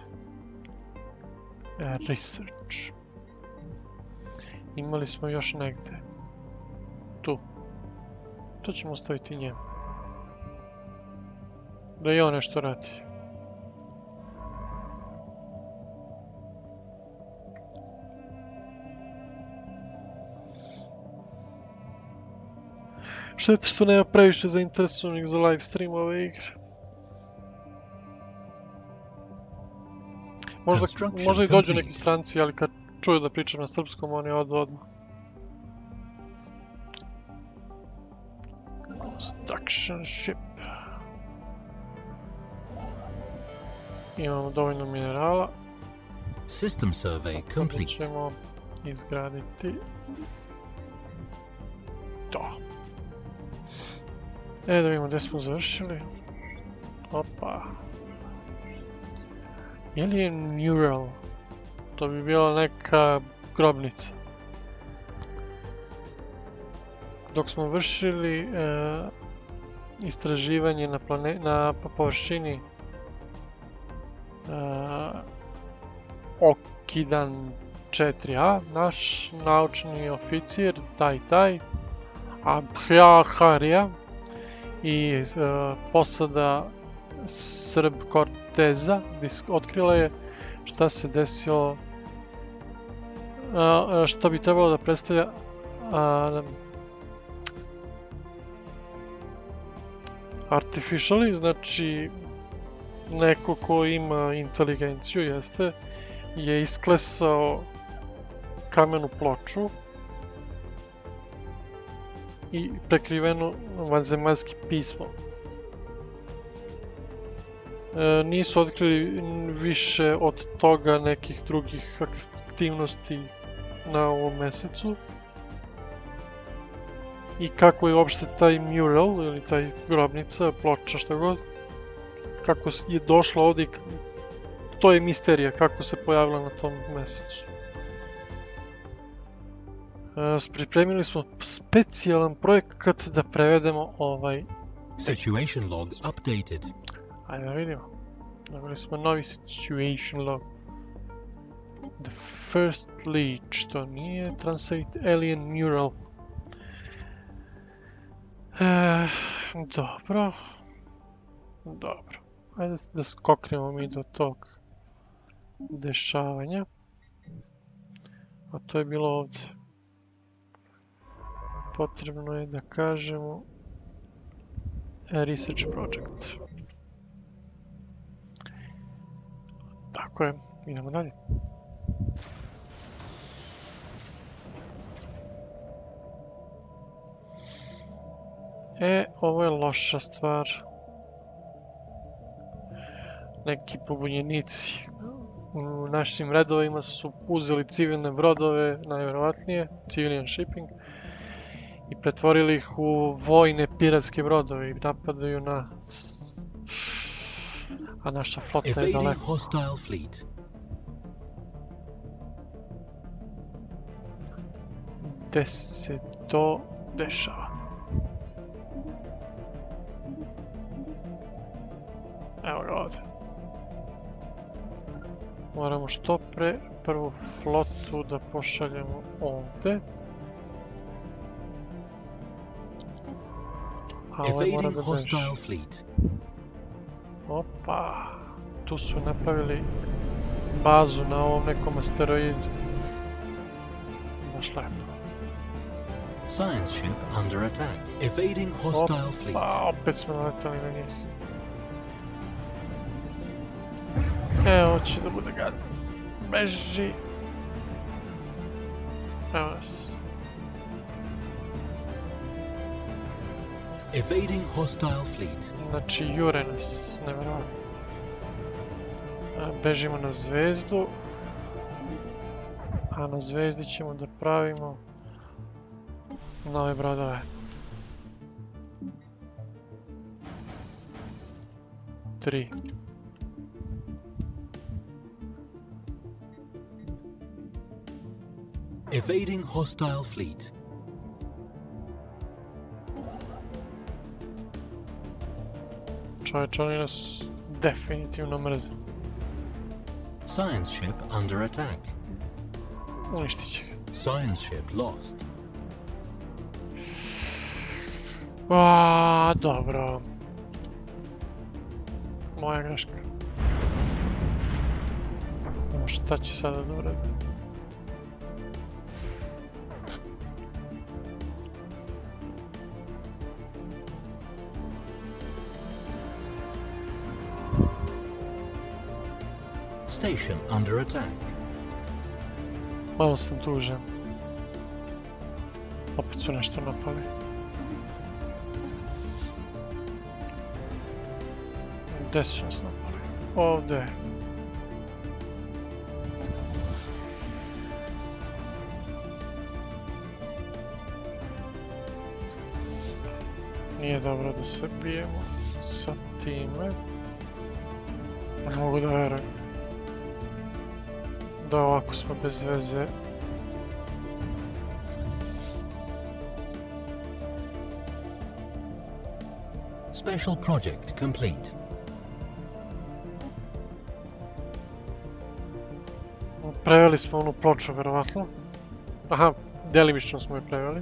e, research. Imali smo još negdje. Tu. To ćemo ostaviti njemu. Da i on nešto radi. Šteta što nema previše zainteresovanih za live stream ove igre. Možda, možda i dođu neki stranci, ali kad čuju da pričam na srpskom, oni odu odmah. Construction ship. Imamo dovoljno minerala.
System survey complete.
ćemo izgraditi to. E, da vidimo gdje smo završili. Opa. Je li je mural? To bi bila neka grobnica. Dok smo vršili e, istraživanje na, na površini e, Okidan 4a, naš naučni oficir, taj taj, Abhjaharija i e, posada Srb Corteza dis- otkrila je šta se desilo, šta bi trebalo da predstavlja artificially, znači neko ko ima inteligenciju, jeste, je isklesao kamenu ploču i prekriveno vanzemaljskim pismom. E, nisu otkrili više od toga nekih drugih aktivnosti na ovom mesecu. I kako je uopšte taj mural ili taj grobnica, ploča, šta god, kako je došla ovdje to je misterija kako se pojavila na tom mesecu. E, pripremili smo specijalan projekat da prevedemo ovaj
Situation log updated.
Ajde da vidimo. Dobili smo novi situation log. The first leech, to nije translate alien mural. E, dobro. Dobro. Ajde da skoknemo mi do tog dešavanja. A to je bilo ovdje. Potrebno je da kažemo research project. Tako je, idemo dalje. E, ovo je loša stvar. Neki pobunjenici. u našim redovima su uzeli civilne brodove, najvjerovatnije, civilian shipping, i pretvorili ih u vojne piratske brodove i napadaju nas. A naša flota je daleko.
hostile fleet.
Gde se to dešava? Evo ga ovdje. Moramo što pre prvu flotu da pošaljemo ovdje. A ovaj mora da beži. Opa, tu su napravili bazu na ovom nekom asteroidu. Baš lepo.
Science ship under attack. Evading hostile fleet.
Pa, opet smo naletali na njih. Evo, će da bude gad. Beži. Evo nas.
Evading hostile fleet.
Znači, jure nas, nevjerojatno. E, Bežimo na zvezdu. A na zvezdi ćemo da pravimo nove brodove. Tri.
Evading hostile fleet.
Čovječ, oni nas definitivno mrze.
Science ship under attack.
Uništit će ga.
Science ship lost.
A, dobro. Moja greška. Šta će sada da uradi?
Station under attack.
Malo sam tužan. Opet su nešto napali. Gde su nas napali? Ovdje. Nije dobro da se bijemo sa time. Ne mogu da verujem. Da ovako smo bez veze.
Special project complete.
Preveli smo onu ploču, verovatno. Aha, delimično smo je preveli.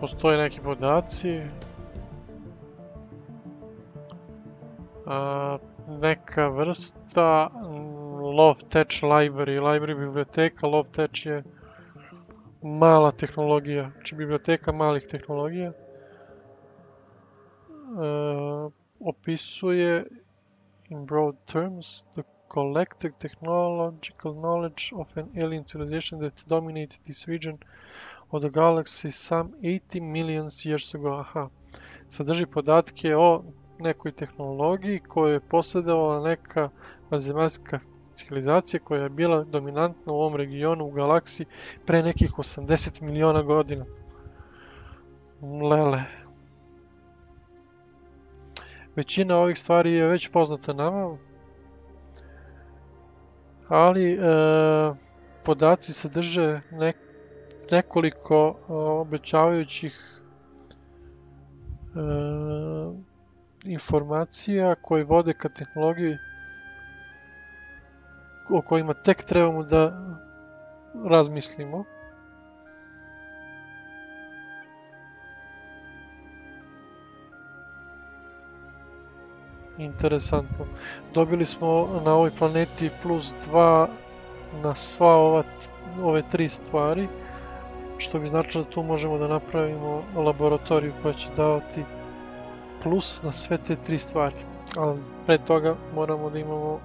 Postoje neki podaci. Neka vrsta mm, Lovetech library, library biblioteka, Lovetech je mala tehnologija, znači biblioteka malih tehnologija. Uh, opisuje in broad terms the collective technological knowledge of an alien civilization that dominated this region of the galaxy some 80 million years ago. Aha. Sadrži podatke o nekoj tehnologiji koju je posjedovala neka vanzemaljska civilizacija koja je bila dominantna u ovom regionu u galaksiji pre nekih 80 miliona godina. Lele. Većina ovih stvari je već poznata nama, ali e, podaci sadrže nek, nekoliko e, obećavajućih e, informacija koje vode ka tehnologiji o kojima tek trebamo da razmislimo. Interesantno. Dobili smo na ovoj planeti plus 2 na sva ova, ove tri stvari, što bi značilo da tu možemo da napravimo laboratoriju koja će davati plus na sve te tri stvari. Ali pre toga moramo da imamo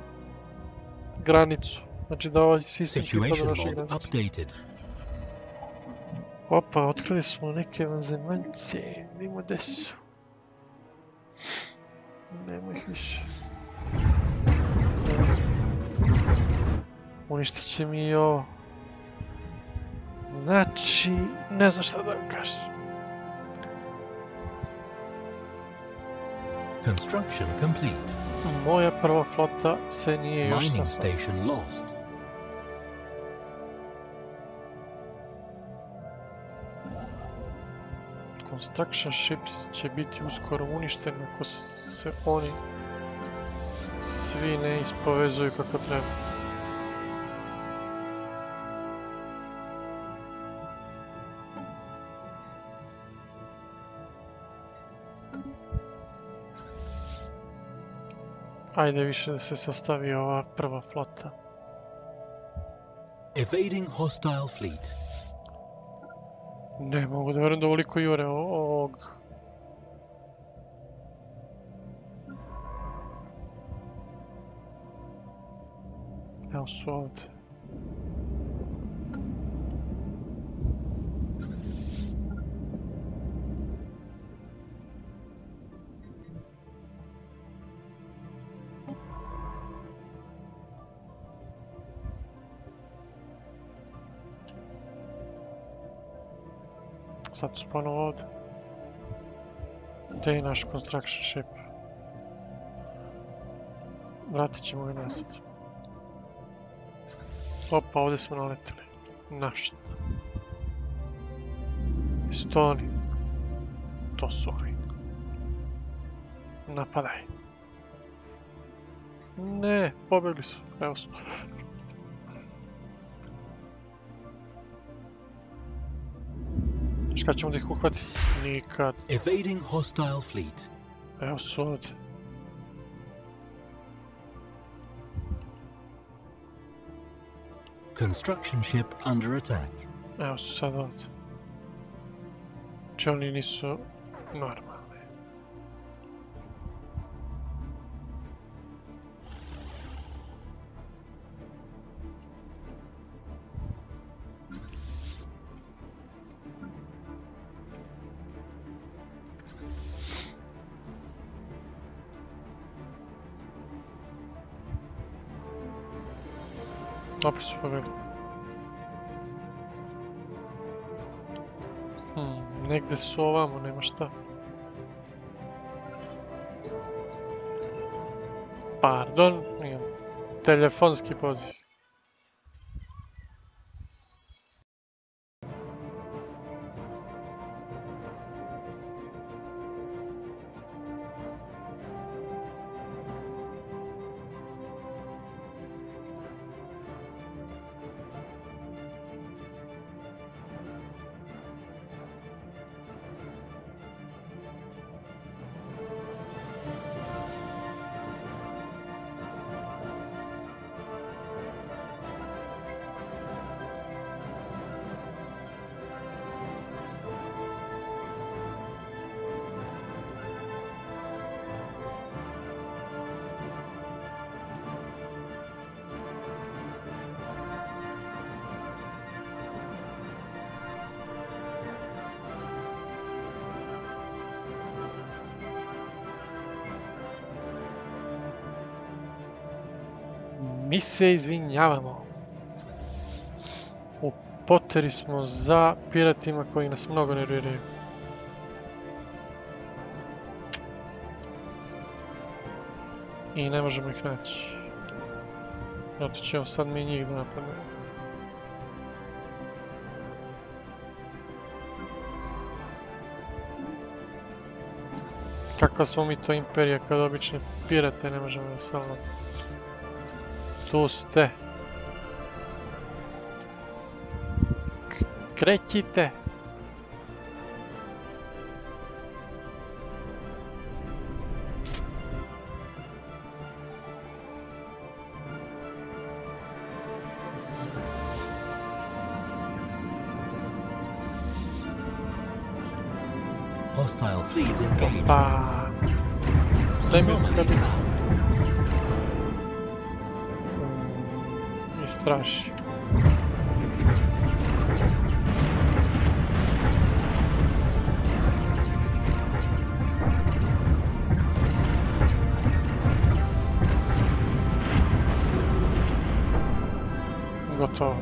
granicu. Znači da ovaj sistem pripada našoj granici. Opa, otkrili smo neke vanzemaljce. Vidimo gde su. Nemo ih više. Uništit će mi i ovo. Znači, ne znam šta da vam kažem.
Construction complete.
Moja prva flota se nije još
Mining station lost.
Construction ships će biti uskoro uništeni ako se oni svi ne ispovezuju kako treba. Ajde više da se sastavi ova prva flota.
Evading hostile fleet.
Ne mogu da verujem da ovoliko jure ovog. Evo su ovdje. Sad su ponovo ovdje. Gdje je naš construction ship? Vratit ćemo ga nazad. Opa, ovdje smo naletili. Na šta? Estoni. To su ovi. Napadaj. Ne, pobjegli su. Evo su. Šta ćemo da ih uhvatiti? Nikad.
Evading hostile fleet.
Evo su ovdje.
Construction ship under attack.
Evo su sad ovdje. Znači oni nisu normalni. Opet su pobjegli. Hmm, negdje su ovamo, nema šta. Pardon, imam telefonski poziv. Mi se izvinjavamo. U poteri smo za piratima koji nas mnogo nerviraju. I ne možemo ih naći. Zato ćemo sad mi njih da napadnemo. Kakva smo mi to imperija kad obične pirate ne možemo da samo... Tu ste. K- Krećite.
Hostile fleet engaged.
Pa... Sve mi straši. Gotovo.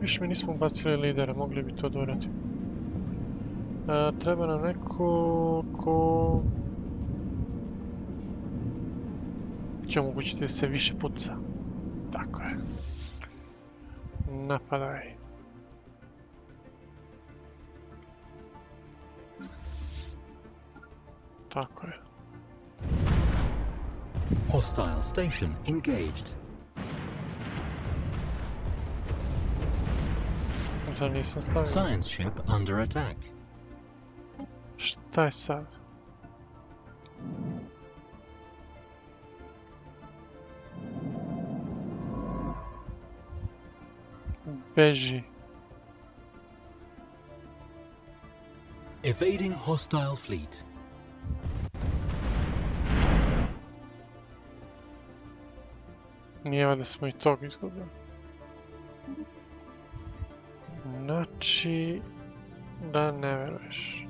Više mi nismo bacili lidera, mogli bi to doraditi. E, treba nam neko ko će omogućiti da se više puca. Tako je. Napadaj. Tako je.
Hostile station engaged.
Zar nisam stavio?
Science ship under attack.
Šta je sad? Beži.
Evading hostile fleet.
Nije da smo i tog izgubili. Znači... Da ne veruješ.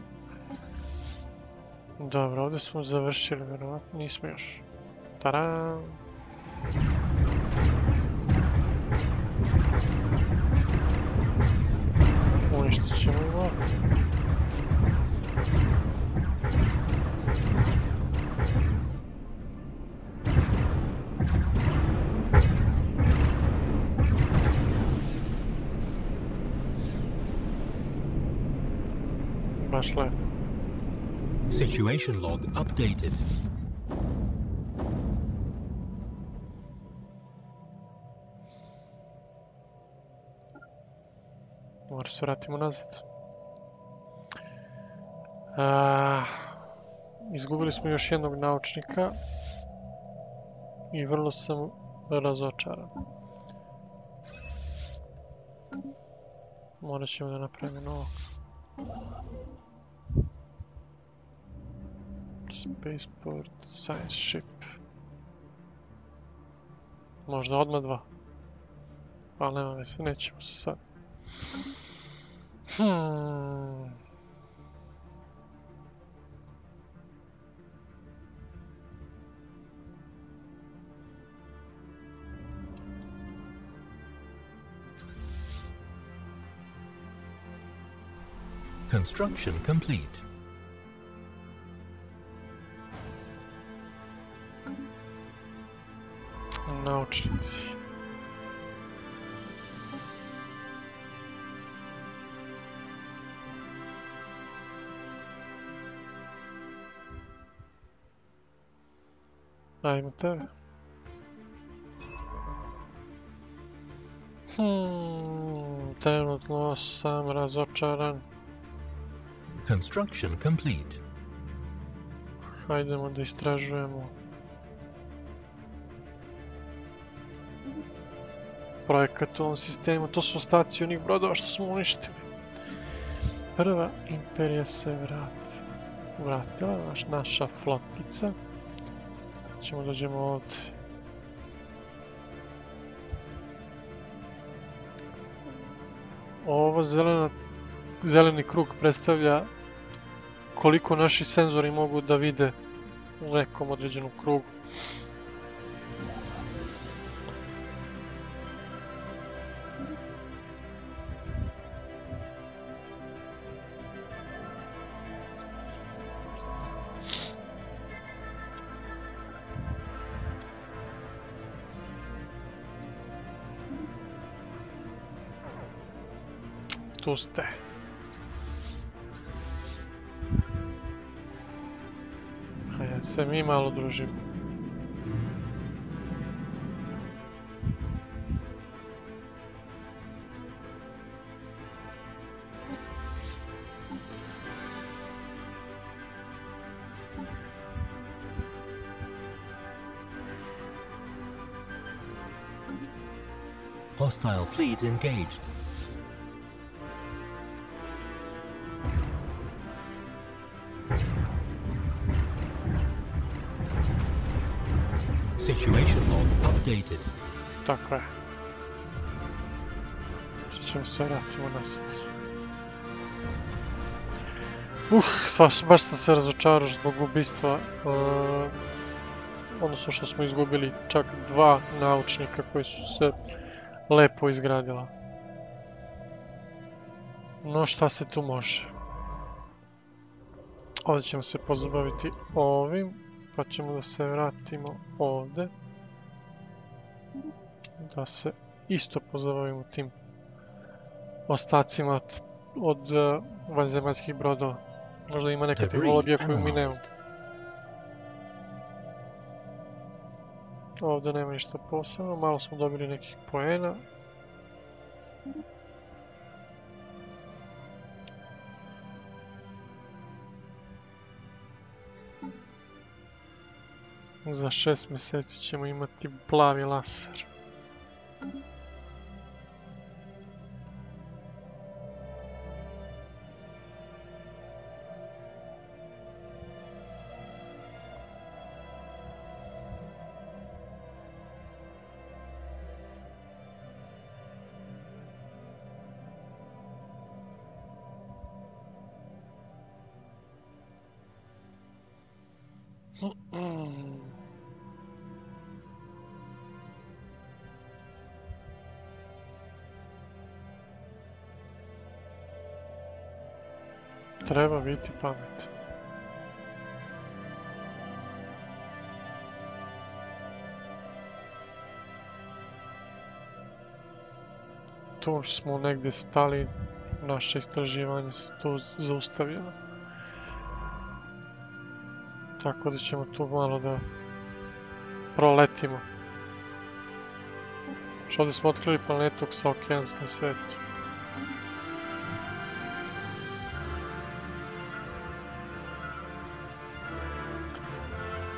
Dobro, ovdje smo završili, vjerovatno nismo još. Taram! Uništit ćemo i ovo. Baš lepo.
Situation log updated.
Mora se vratimo nazad. Izgubili smo još jednog naučnika i vrlo sam razočaran. Morat ćemo da napravimo novog. Spaceport Science Ship. Možda odmah dva. Ali nema veze, nećemo se sad. Hmm.
Construction complete.
Naučnici. Ajmo tebe. Hmm, trenutno sam razočaran.
Construction complete.
Hajdemo da istražujemo. Projekat u ovom sistemu, to su ostaci onih brodova što smo uništili. Prva imperija se vrati. Vratila, naš, naša flotica. Ćemo dođemo ovdje. Ovo zelena, zeleni krug predstavlja koliko naši senzori mogu da vide u nekom određenom krugu. Tu ste. Hajde se mi malo družimo.
Hostile fleet engaged.
Tako je. Sad ćemo se vratimo nazad. Uh, svaš, baš sam se razočarao zbog ubistva uh, odnosno što smo izgubili čak dva naučnika koji su se lepo izgradila. No šta se tu može? Ovdje ćemo se pozabaviti ovim, pa ćemo da se vratimo ovdje. Da se isto pozabavimo tim ostacima od, uh, vanzemaljskih brodova. Možda ima neka tehnologija koju mi nemamo. Ovdje nema ništa posebno, malo smo dobili nekih poena. Za šest mjeseci ćemo imati plavi laser. Treba biti pamet. Tu smo negdje stali, naše istraživanje se tu zaustavilo. Tako da ćemo tu malo da proletimo. Što ovdje smo otkrili planetu sa okeanskim svetom.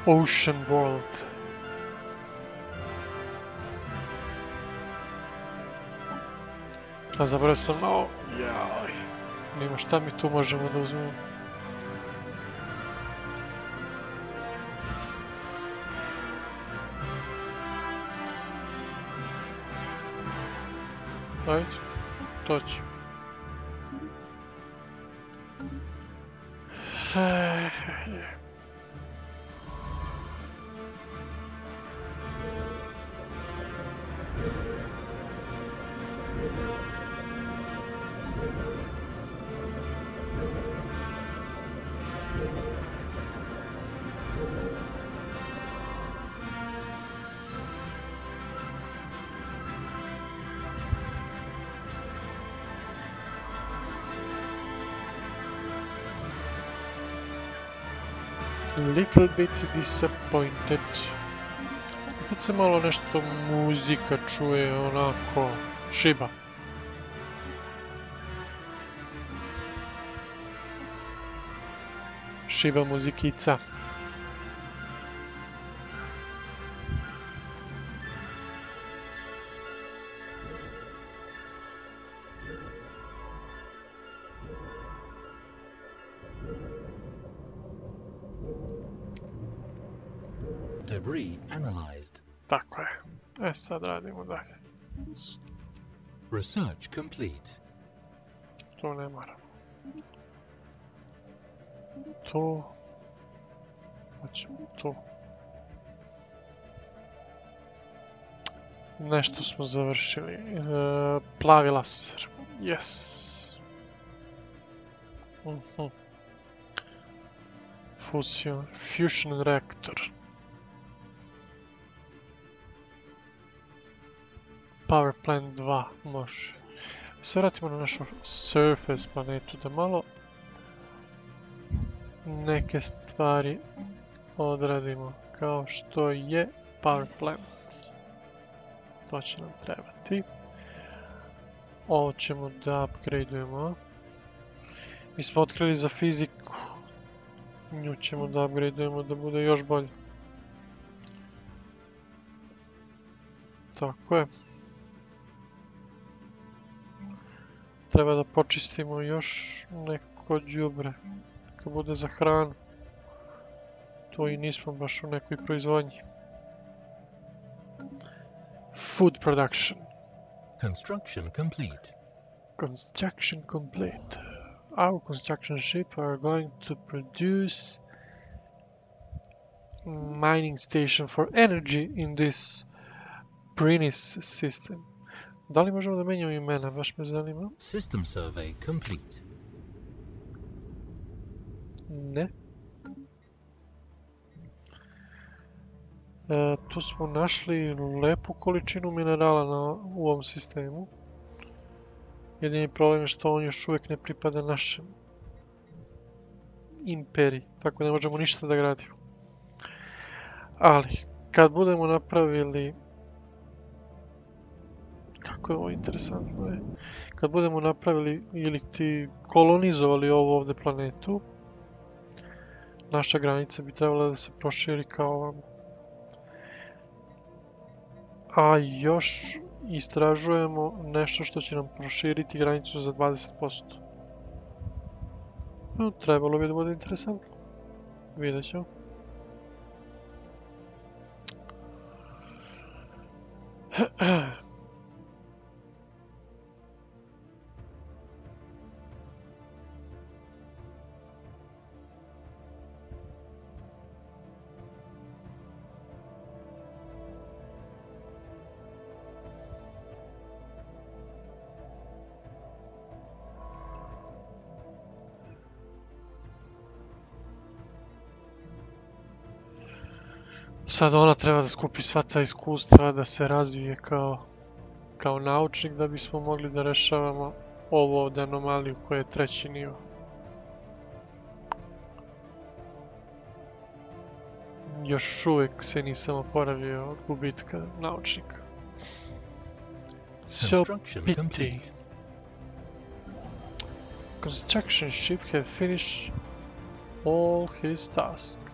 Ocean World. A zaboravio sam malo... Jaj. Nema šta mi tu možemo da uzmemo. Ajde, to će. Little bit disappointed. Opet se malo nešto muzika čuje, onako, šiba. Šiba muzikica. Sad radimo dalje.
Research complete.
To ne moramo. Tu. Hoćemo tu. Nešto smo završili. E, plavi laser. Yes. Mhm. Fusion, fusion reaktor. Power plant 2 može. Se vratimo na našu surface planetu da malo neke stvari odradimo kao što je power plant. To će nam trebati. Ovo ćemo da upgradeujemo. Mi smo otkrili za fiziku. Nju ćemo da upgradeujemo da bude još bolje. Tako je. Treba da počistimo još neko đubre. Neka bude za hranu. To i nismo baš u nekoj proizvodnji. Food production.
Construction complete.
Construction complete. Our construction ship are going to produce mining station for energy in this Brinis system. Da li možemo da menjamo imena? Baš me zanima.
System survey complete.
Ne. E, tu smo našli lepu količinu minerala na, u ovom sistemu. Jedini problem je što on još uvijek ne pripada našem imperiji, tako ne možemo ništa da gradimo. Ali, kad budemo napravili... Kako je ovo interesantno je. Kad budemo napravili ili ti kolonizovali ovu ovdje planetu, naša granica bi trebala da se proširi kao ovamo. A još istražujemo nešto što će nam proširiti granicu za 20%. No, trebalo bi da bude interesantno. Vidjet ćemo. Sad ona treba da skupi sva ta iskustva, da se razvije kao, kao naučnik da bismo mogli da rešavamo ovo ovdje anomaliju koja je treći nivo. Još uvijek se nisam oporavio od gubitka naučnika. So pity. Construction ship have finished all his task.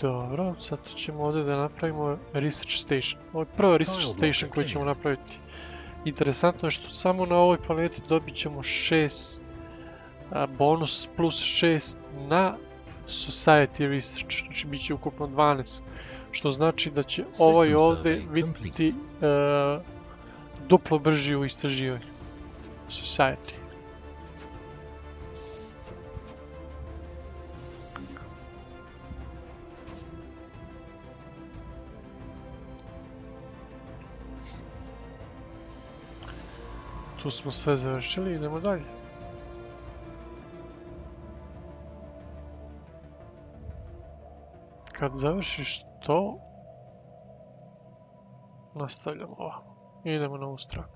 Dobro, sad ćemo ovdje da napravimo research station. Ovo je prva research
Tile block
station koju ćemo napraviti. Interesantno je što samo na ovoj planeti dobit ćemo 6 bonus plus 6 na society research. Znači bit će ukupno 12. Što znači da će ovaj ovdje biti e, duplo brži u istraživanju. Society. Tu smo sve završili, idemo dalje. Kad završiš to, nastavljamo ovamo. Idemo na ovu stranu.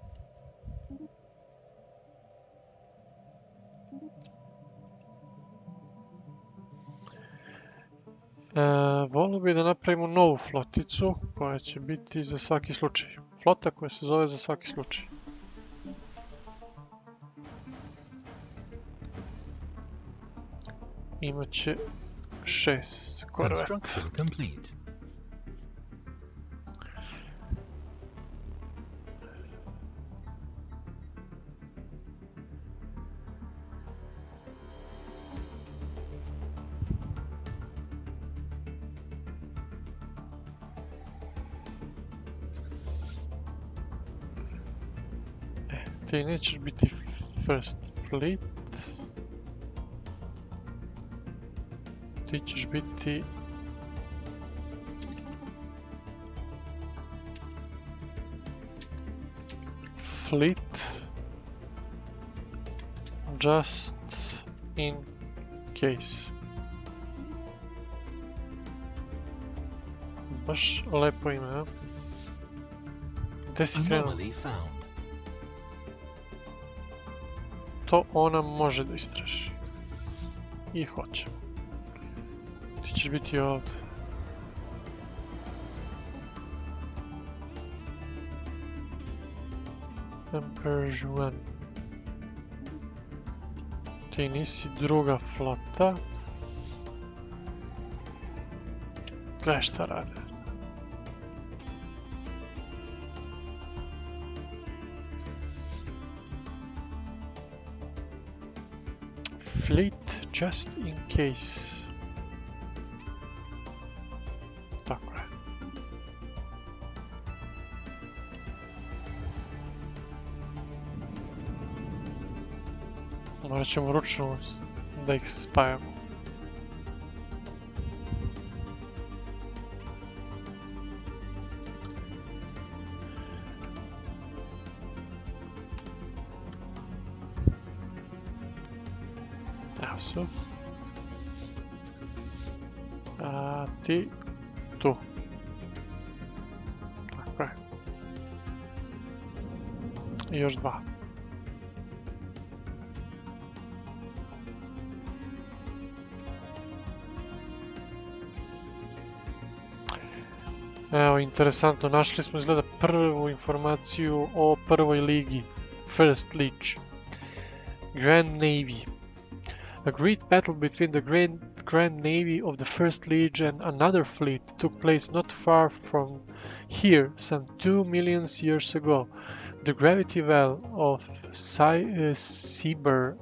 E, volio bi da napravimo novu floticu koja će biti za svaki slučaj. Flota koja se zove za svaki slučaj. Imaće šest korveta.
Construction complete.
Ti nećeš biti first fleet. Ti ćeš biti... Fleet. Just in case. Baš lepo ime, a? Gde si krenuo? To ona može da istraži. I hoće. Ti ćeš biti ovdje. Emperor Juan. Ti nisi druga flota. Gledaj šta rade. Fleet just in case. Morat ćemo ručno da ih interesantno, našli smo izgleda prvu informaciju o prvoj ligi, First League. Grand Navy. A great battle between the Grand, Grand Navy of the First League and another fleet took place not far from here, some two million years ago. The gravity well of uh, Cyber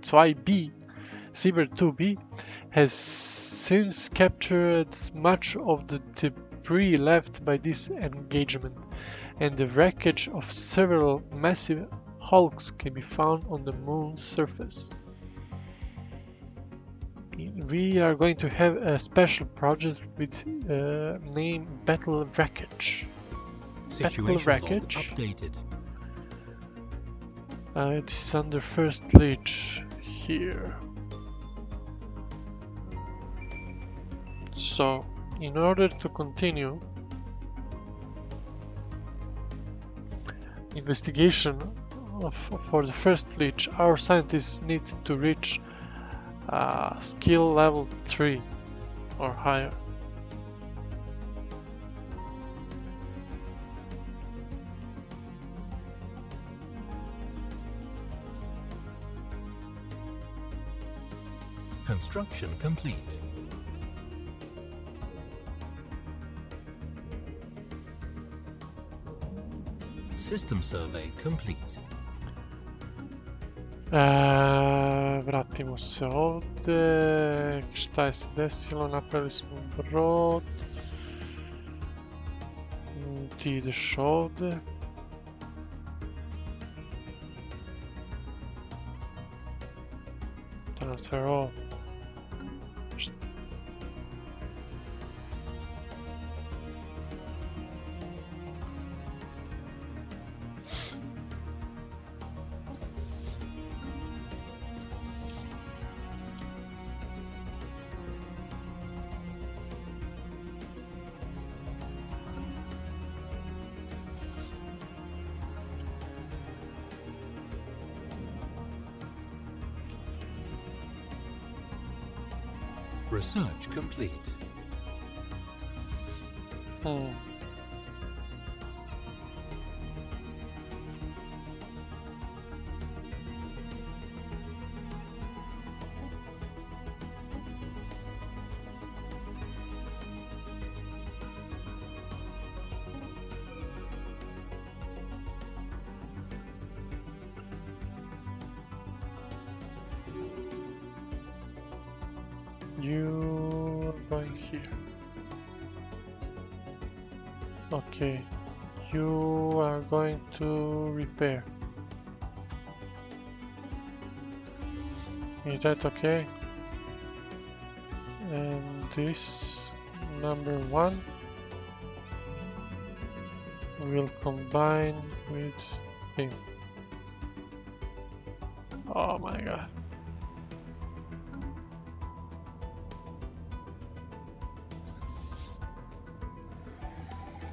2B, Cyber 2B, has since captured much of the debris left by this engagement, and the wreckage of several massive hulks can be found on the moon's surface. We are going to have a special project with uh, name Battle Wreckage.
Situation log
wreckage.
updated.
Uh, it's under first leech here. So, in order to continue investigation of, for the first leech, our scientists need to reach uh, skill level 3 or higher.
Construction complete. System survey complete.
E, vratimo se ovdje. Šta je se desilo? Napravili smo brod. Mm, Ti ideš ovdje. Transfer all. Is that okay? And this number one will combine with him. Oh my god.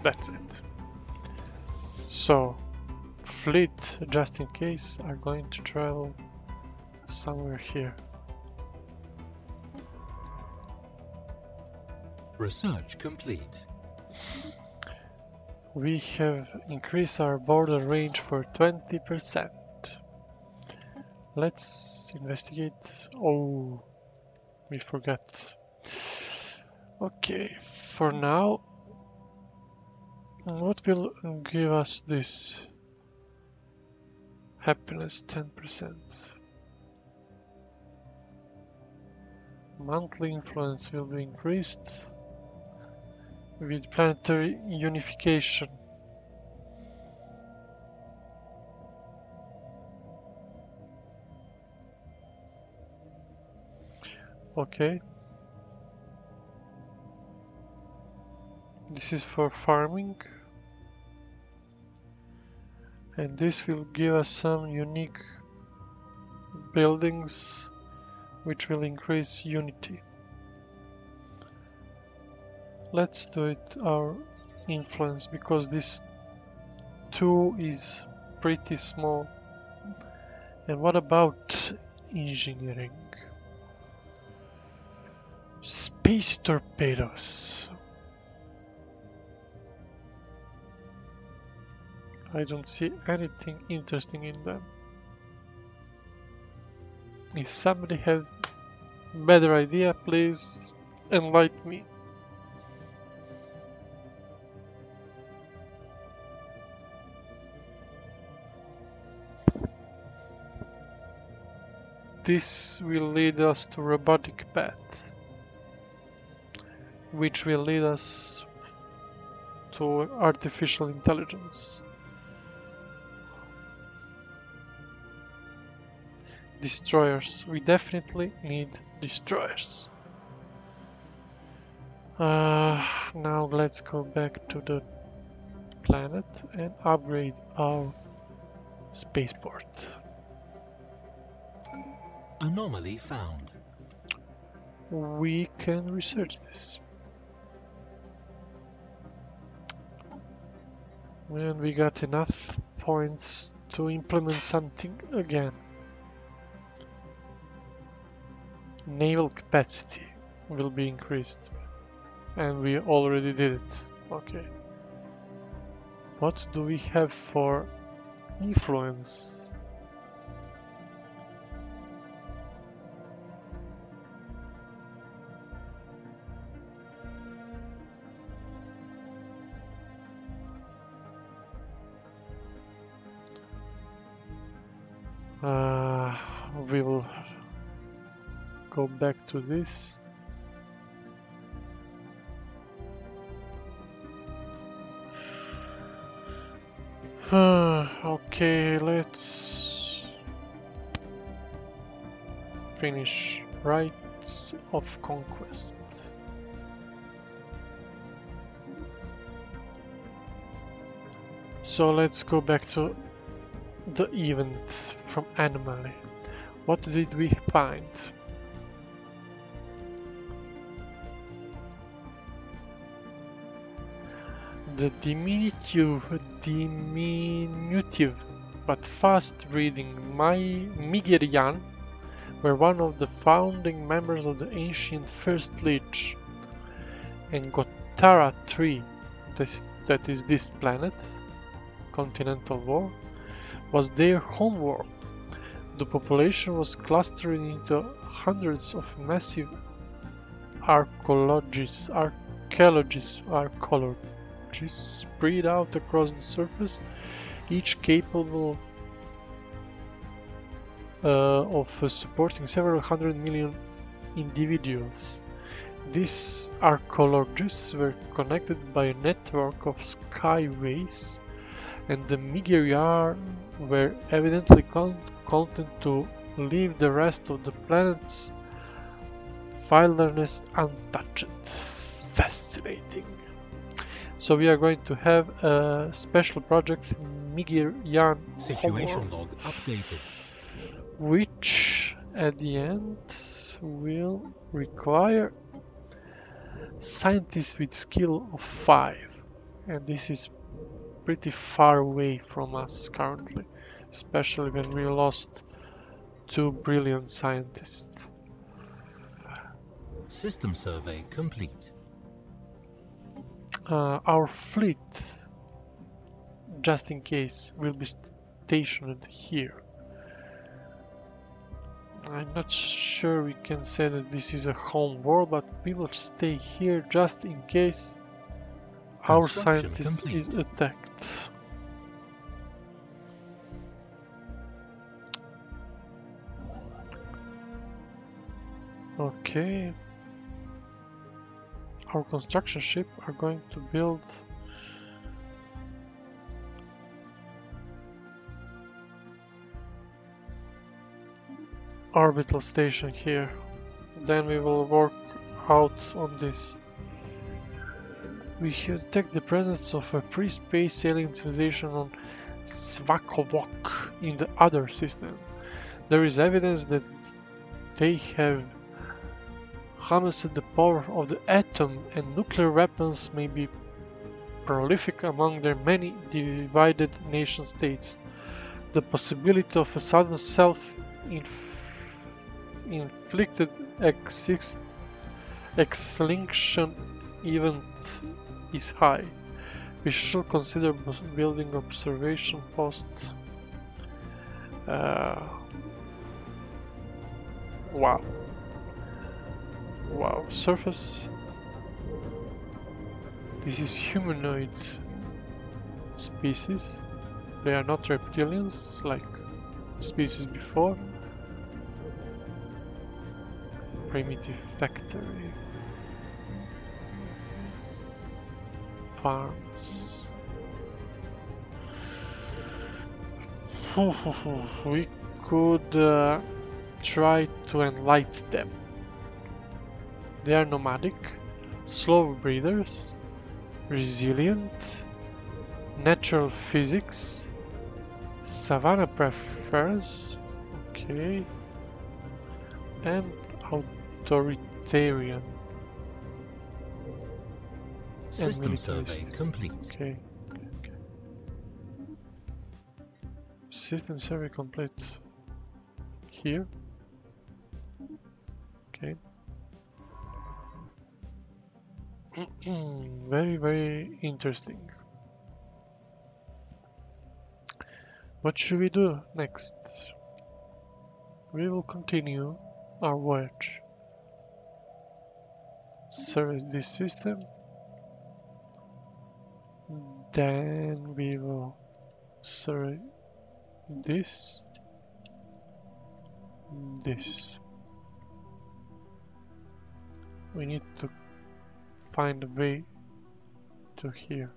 That's it. So, fleet, just in case, are going to travel somewhere here.
Research complete.
We have increased our border range for 20%. Let's investigate. Oh, we forgot. Okay, for now, what will give us this? Happiness 10%. Monthly influence will be increased with planetary unification. Okay. This is for farming. And this will give us some unique buildings which will increase unity. Let's do it our influence because this 2 is pretty small. And what about engineering? Space torpedoes. I don't see anything interesting in them. If somebody has better idea, please enlighten me. This will lead us to robotic path, which will lead us to artificial intelligence. Destroyers. We definitely need destroyers. Uh, now let's go back to the planet and upgrade our spaceport.
Anomaly found.
We can research this. And we got enough points to implement something again. Naval capacity will be increased. And we already did it. Okay. What do we have for influence? Uh, we will go back to this. okay, let's finish rights of conquest. So let's go back to the event from Anomaly. What did we find? The diminutive, diminutive but fast-reading Migerian were one of the founding members of the ancient First Lich, and Gotara 3, this, that is this planet, Continental War, was their homeworld. The population was clustered into hundreds of massive archaeologists, archaeologists, archaeologists spread out across the surface, each capable uh, of uh, supporting several hundred million individuals. These archaeologists were connected by a network of skyways, and the Migeriar were evidently con content to leave the rest of the planet's wilderness untouched. Fascinating. So we are going to have a special project Migir Yan
Situation log updated.
which at the end will require scientists with skill of 5 and this is pretty far away from us currently especially when we lost two brilliant scientists.
System survey complete.
Uh, our fleet, just in case, will be stationed here. I'm not sure we can say that this is a home world, but we will stay here just in case our scientist
complete.
is attacked. Okay. Our construction ship are going to build orbital station here. Then we will work out on this. We detect the presence of a pre-space alien civilization on Svakovok in the other system. There is evidence that they have harnessed the power of the atom and nuclear weapons may be prolific among their many divided nation states. The possibility of a sudden self-inflicted extinction event is high. We should consider building observation post. Uh, wow. Wow, surface. This is humanoid species. They are not reptilians like species before. Primitive factory. Farms. we could uh, try to enlighten them. They are nomadic, slow breathers, resilient, natural physics, savanna prefers, okay, and authoritarian.
System survey complete.
Okay. okay. System survey complete. Here. very, very interesting. What should we do next? We will continue our voyage. Service this system. Then we will serve this. This. We need to find a way to here.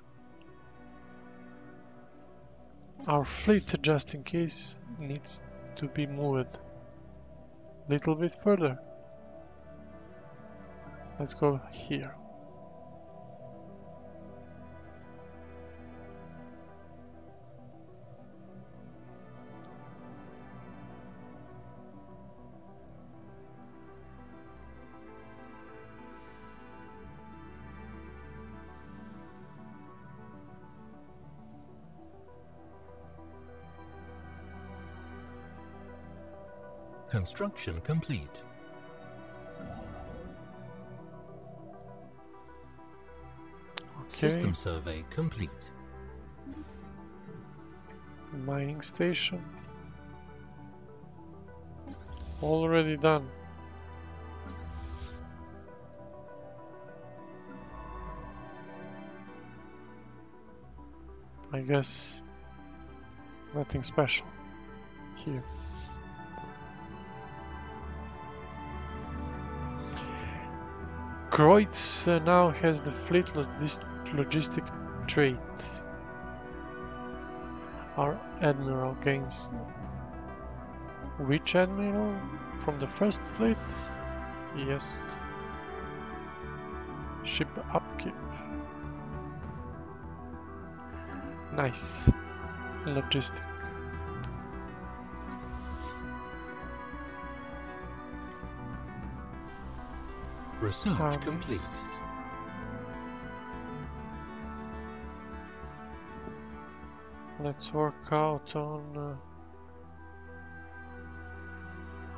Our fleet, just in case, needs to be moved a little bit further. Let's go here.
Construction complete.
Okay.
System survey complete.
Mining station. Already done. I guess nothing special here. Kreutz uh, now has the fleet logis logistic trait. Our admiral gains. Which admiral? From the first fleet? Yes. Ship upkeep. Nice. Logistic.
Research complete.
Let's work out on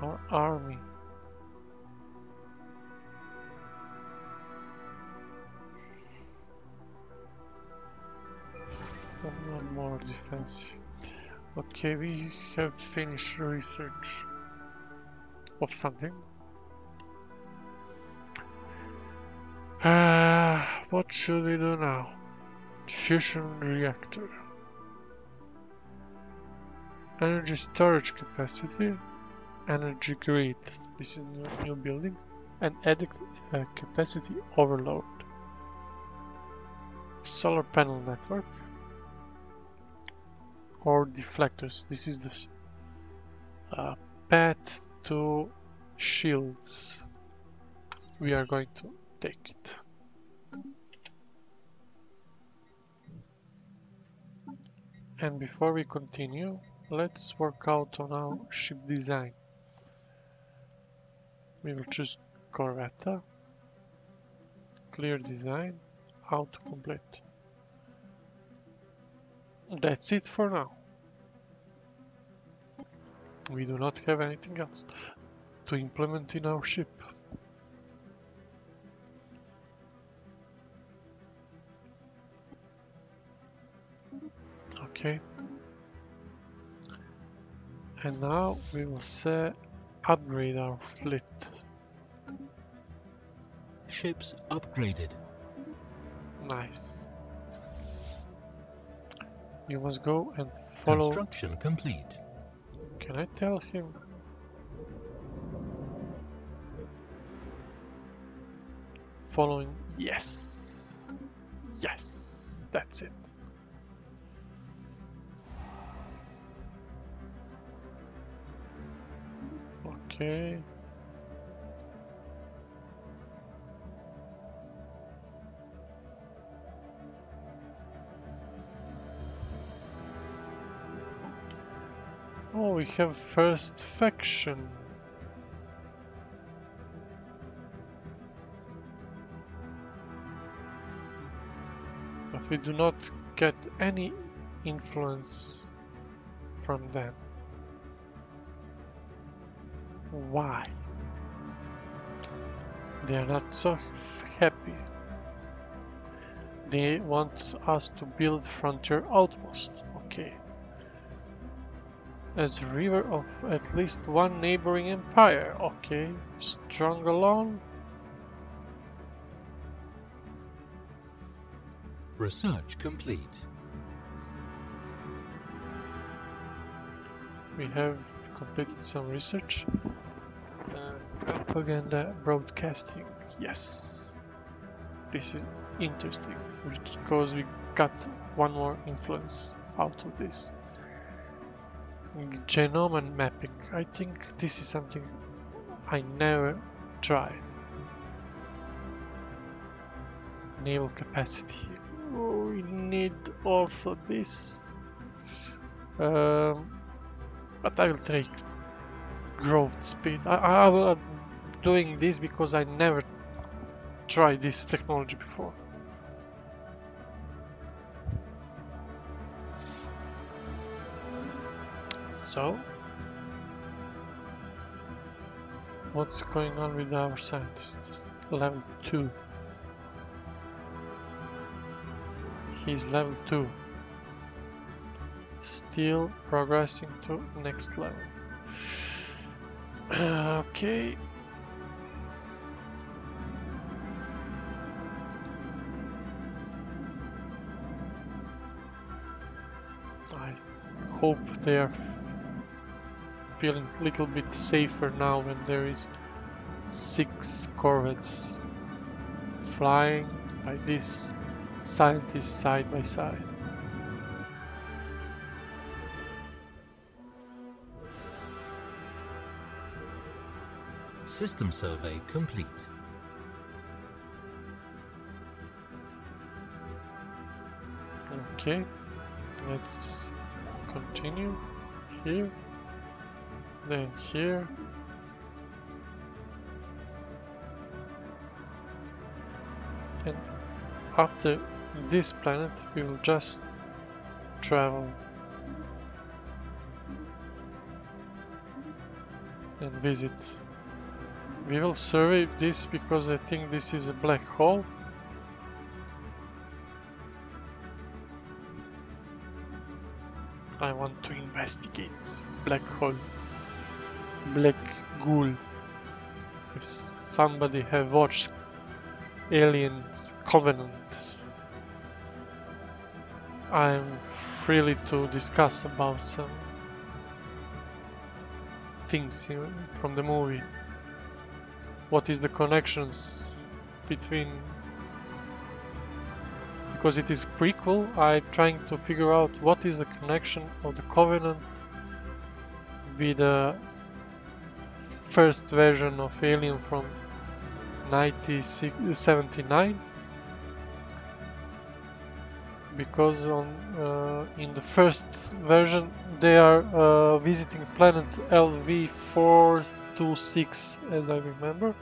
uh, our army. One more defensive. Okay, we have finished research of something. What should we do now? Fusion reactor. Energy storage capacity. Energy grid. This is new, new building. And edit uh, capacity overload. Solar panel network. Or deflectors. This is the uh, path to shields. We are going to take it. And before we continue, let's work out on our ship design. We will choose Corvetta, clear design, auto complete. That's it for now. We do not have anything else to implement in our ship. Okay. And now we will say upgrade our fleet.
Ships upgraded.
Nice. You must go and follow.
Construction complete.
Can I tell him? Following. Yes. Yes. That's it. Okay. Oh, we have first faction. But we do not get any influence from them. Why? They are not so happy. They want us to build frontier outpost. Okay. As a river of at least one neighboring empire. Okay. Strong alone.
Research complete.
We have completed some research. Propaganda broadcasting. Yes. This is interesting because we got one more influence out of this. Genome and mapping. I think this is something I never tried. Naval capacity. Oh, we need also this. Um, but I will take growth speed. I, I will doing this because I never tried this technology before. So, what's going on with our scientists? Level 2. He's level 2 still progressing to next level. okay. Hope they are feeling a little bit safer now when there is six corvettes flying by this scientists side by side.
System survey complete.
Okay, let's continue here, then here. And after this planet, we will just travel and visit we will survey this because I think this is a black hole. I want to investigate black hole, black ghoul. If somebody have watched Aliens Covenant, I'm freely to discuss about some things from the movie what is the connections between because it is prequel I'm trying to figure out what is the connection of the Covenant with the first version of Alien from 1979 because on uh, in the first version they are uh, visiting planet LV426 as I remember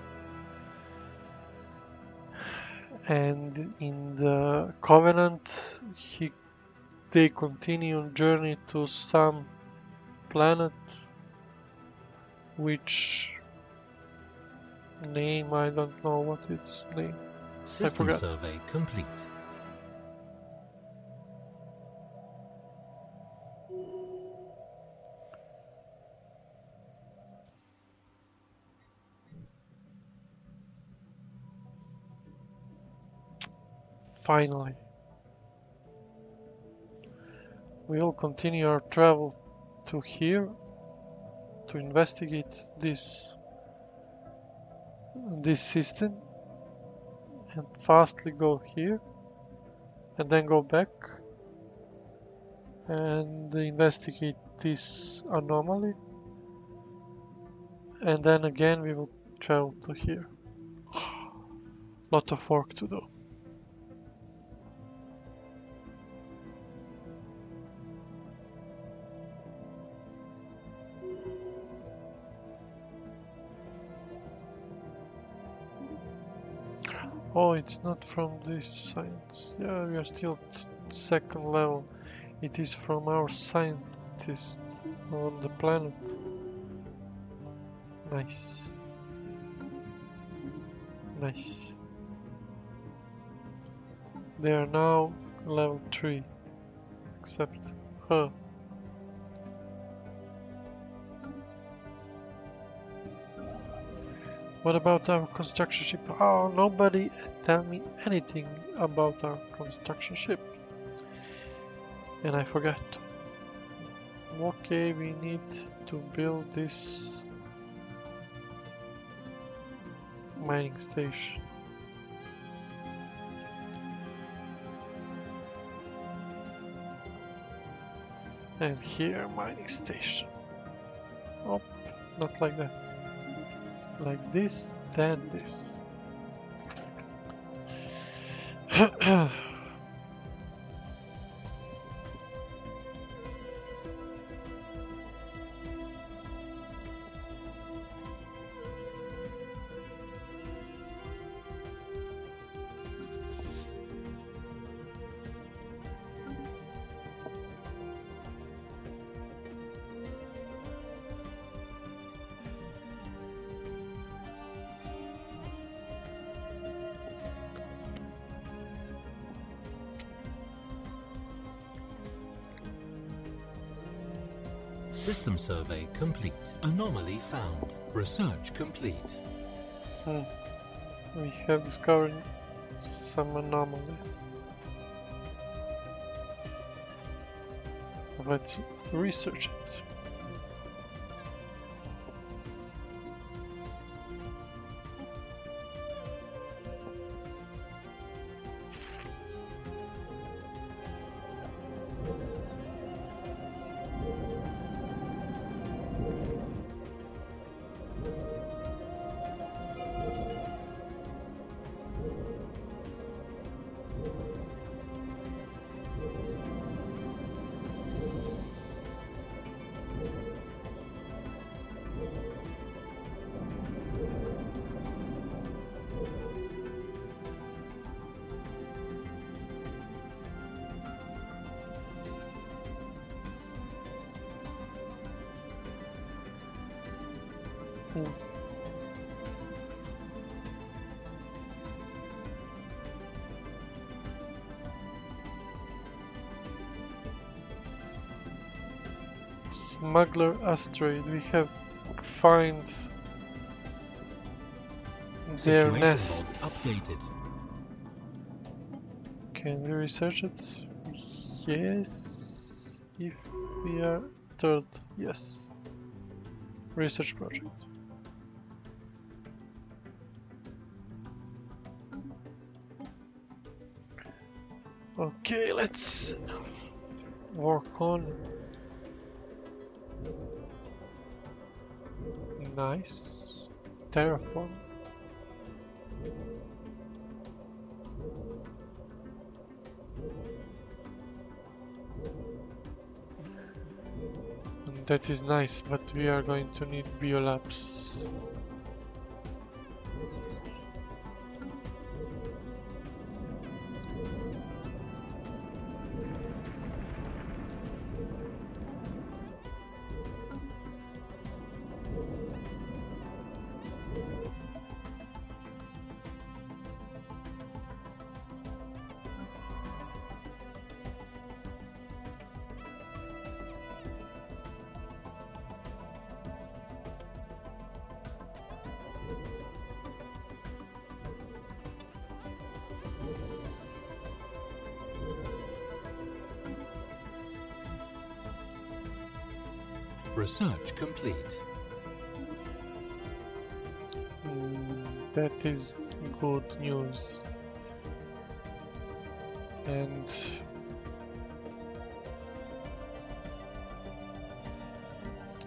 and in the Covenant he they continue on journey to some planet which name I don't know what its name
System survey complete.
Finally. We will continue our travel to here to investigate this this system and fastly go here and then go back and investigate this anomaly. And then again we will travel to here. Lot of work to do Oh, it's not from this science. Yeah, we are still second level. It is from our scientist on the planet. Nice. Nice. They are now level 3. Except her. What about our construction ship? Oh, nobody tell me anything about our construction ship. And I forgot. Okay, we need to build this mining station. And here, mining station. Oh, not like that like this, then this.
System survey complete. Anomaly found. Research complete.
Hmm. We have discovered some anomaly. Let's research it. Smuggler asteroid. We have find their
Situation
nest.
updated.
Can we research it? Yes. If we are third, yes. Research project. Okay, let's work on. Nice. Terraform. And that is nice, but we are going to need biolabs.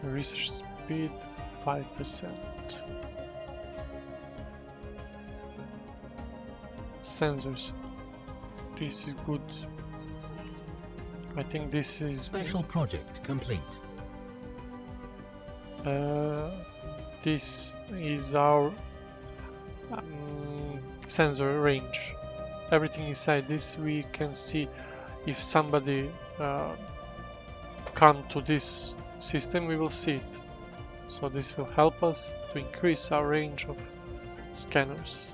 Research
speed 5%. Sensors. This is good. I think this is
Special project complete.
Uh, this is our um, sensor range. Everything inside this we can see if somebody uh, come to this system we will see it. So this will help us to increase our range of scanners.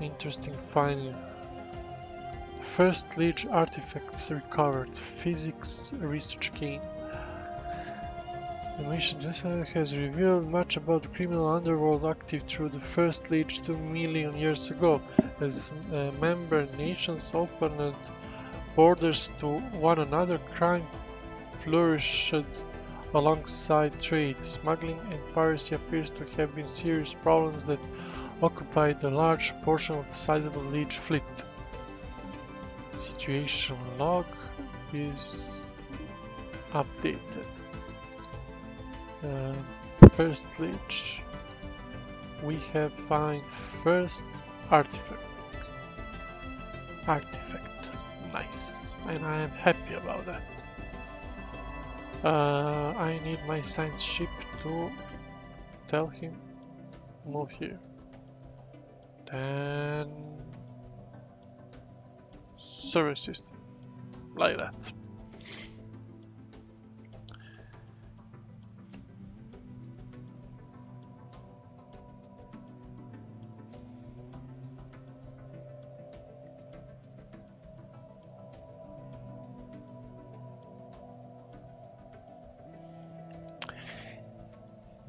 Interesting finding. First Lich artifacts recovered. Physics research gain. The mission has revealed much about the criminal underworld active through the first Lich two million years ago, as uh, member nations opened borders to one another, crime flourished alongside trade. Smuggling and piracy appears to have been serious problems that occupied a large portion of the sizable Leech fleet. Situation log is updated. Uh, first Leech. We have find first artifact. Artifact. Nice. And I am happy about that. Uh, I need my science ship to tell him move here. Then service system. Like that.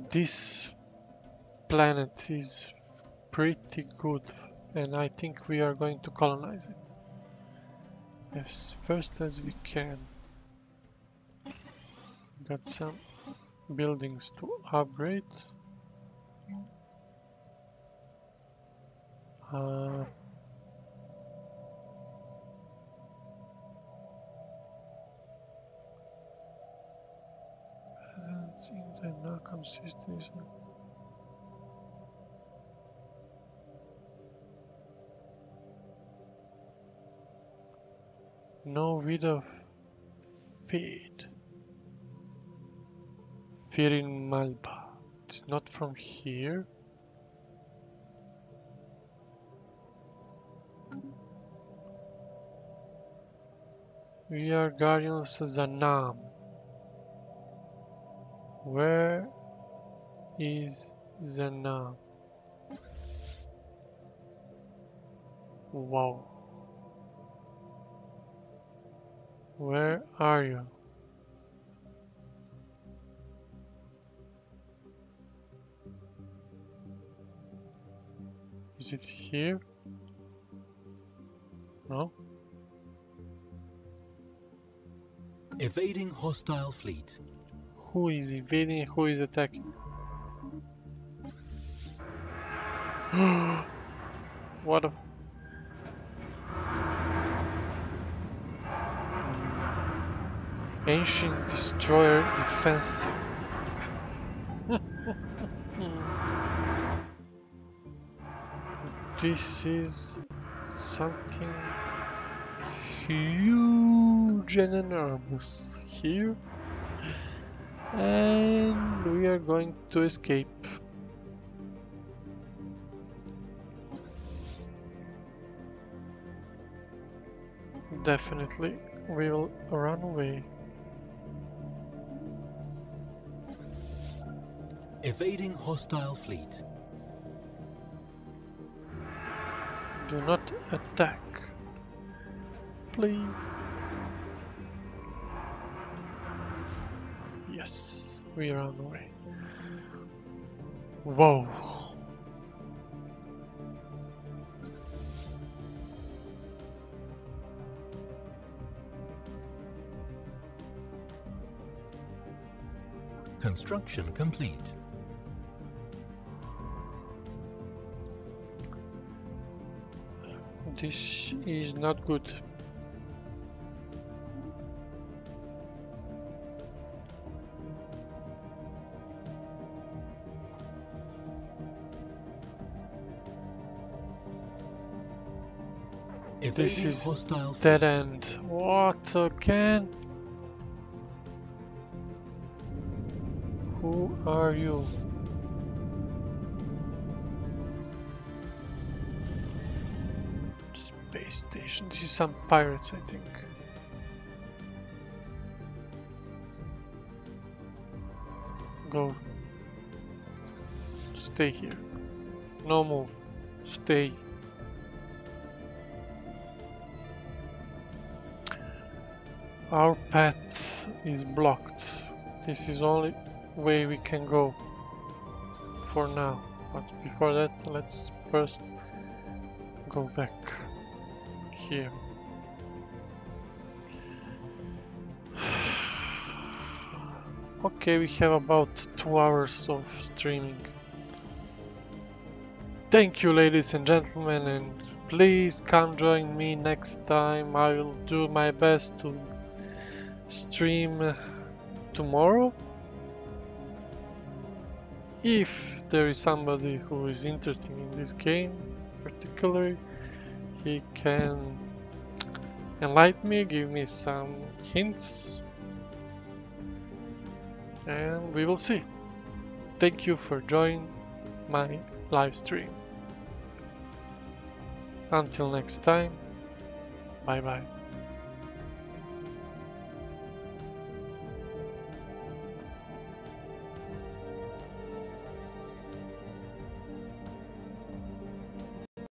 This planet is pretty good and I think we are going to colonize it as first as we can. Got some buildings to upgrade. Uh, Seems that no consistency. No video feed. Fear in Malba. It's not from here. We are guardians of Zanam. Where is Zanam? Wow. Where are you? Is it here? No?
Evading hostile fleet.
Who is invading and who is attacking? what a... Ancient Destroyer Defensive. this is something huge and enormous. here. And we are going to escape. Definitely, we will run away.
Evading hostile fleet.
Do not attack. Please. Yes, we the way. Whoa.
Construction complete.
This is not good.
Evading
is
hostile
Dead end. What again? Who are you? Space station. This is some pirates, I think. Go. Stay here. No move. Stay. Our path is blocked. This is only way we can go for now. But before that, let's first go back here. Okay, we have about two hours of streaming. Thank you, ladies and gentlemen, and please come join me next time. I will do my best to stream tomorrow. If there is somebody who is interested in this game, particularly, he can enlighten me, give me some hints, and we will see. Thank you for joining my live stream. Until next time, bye bye.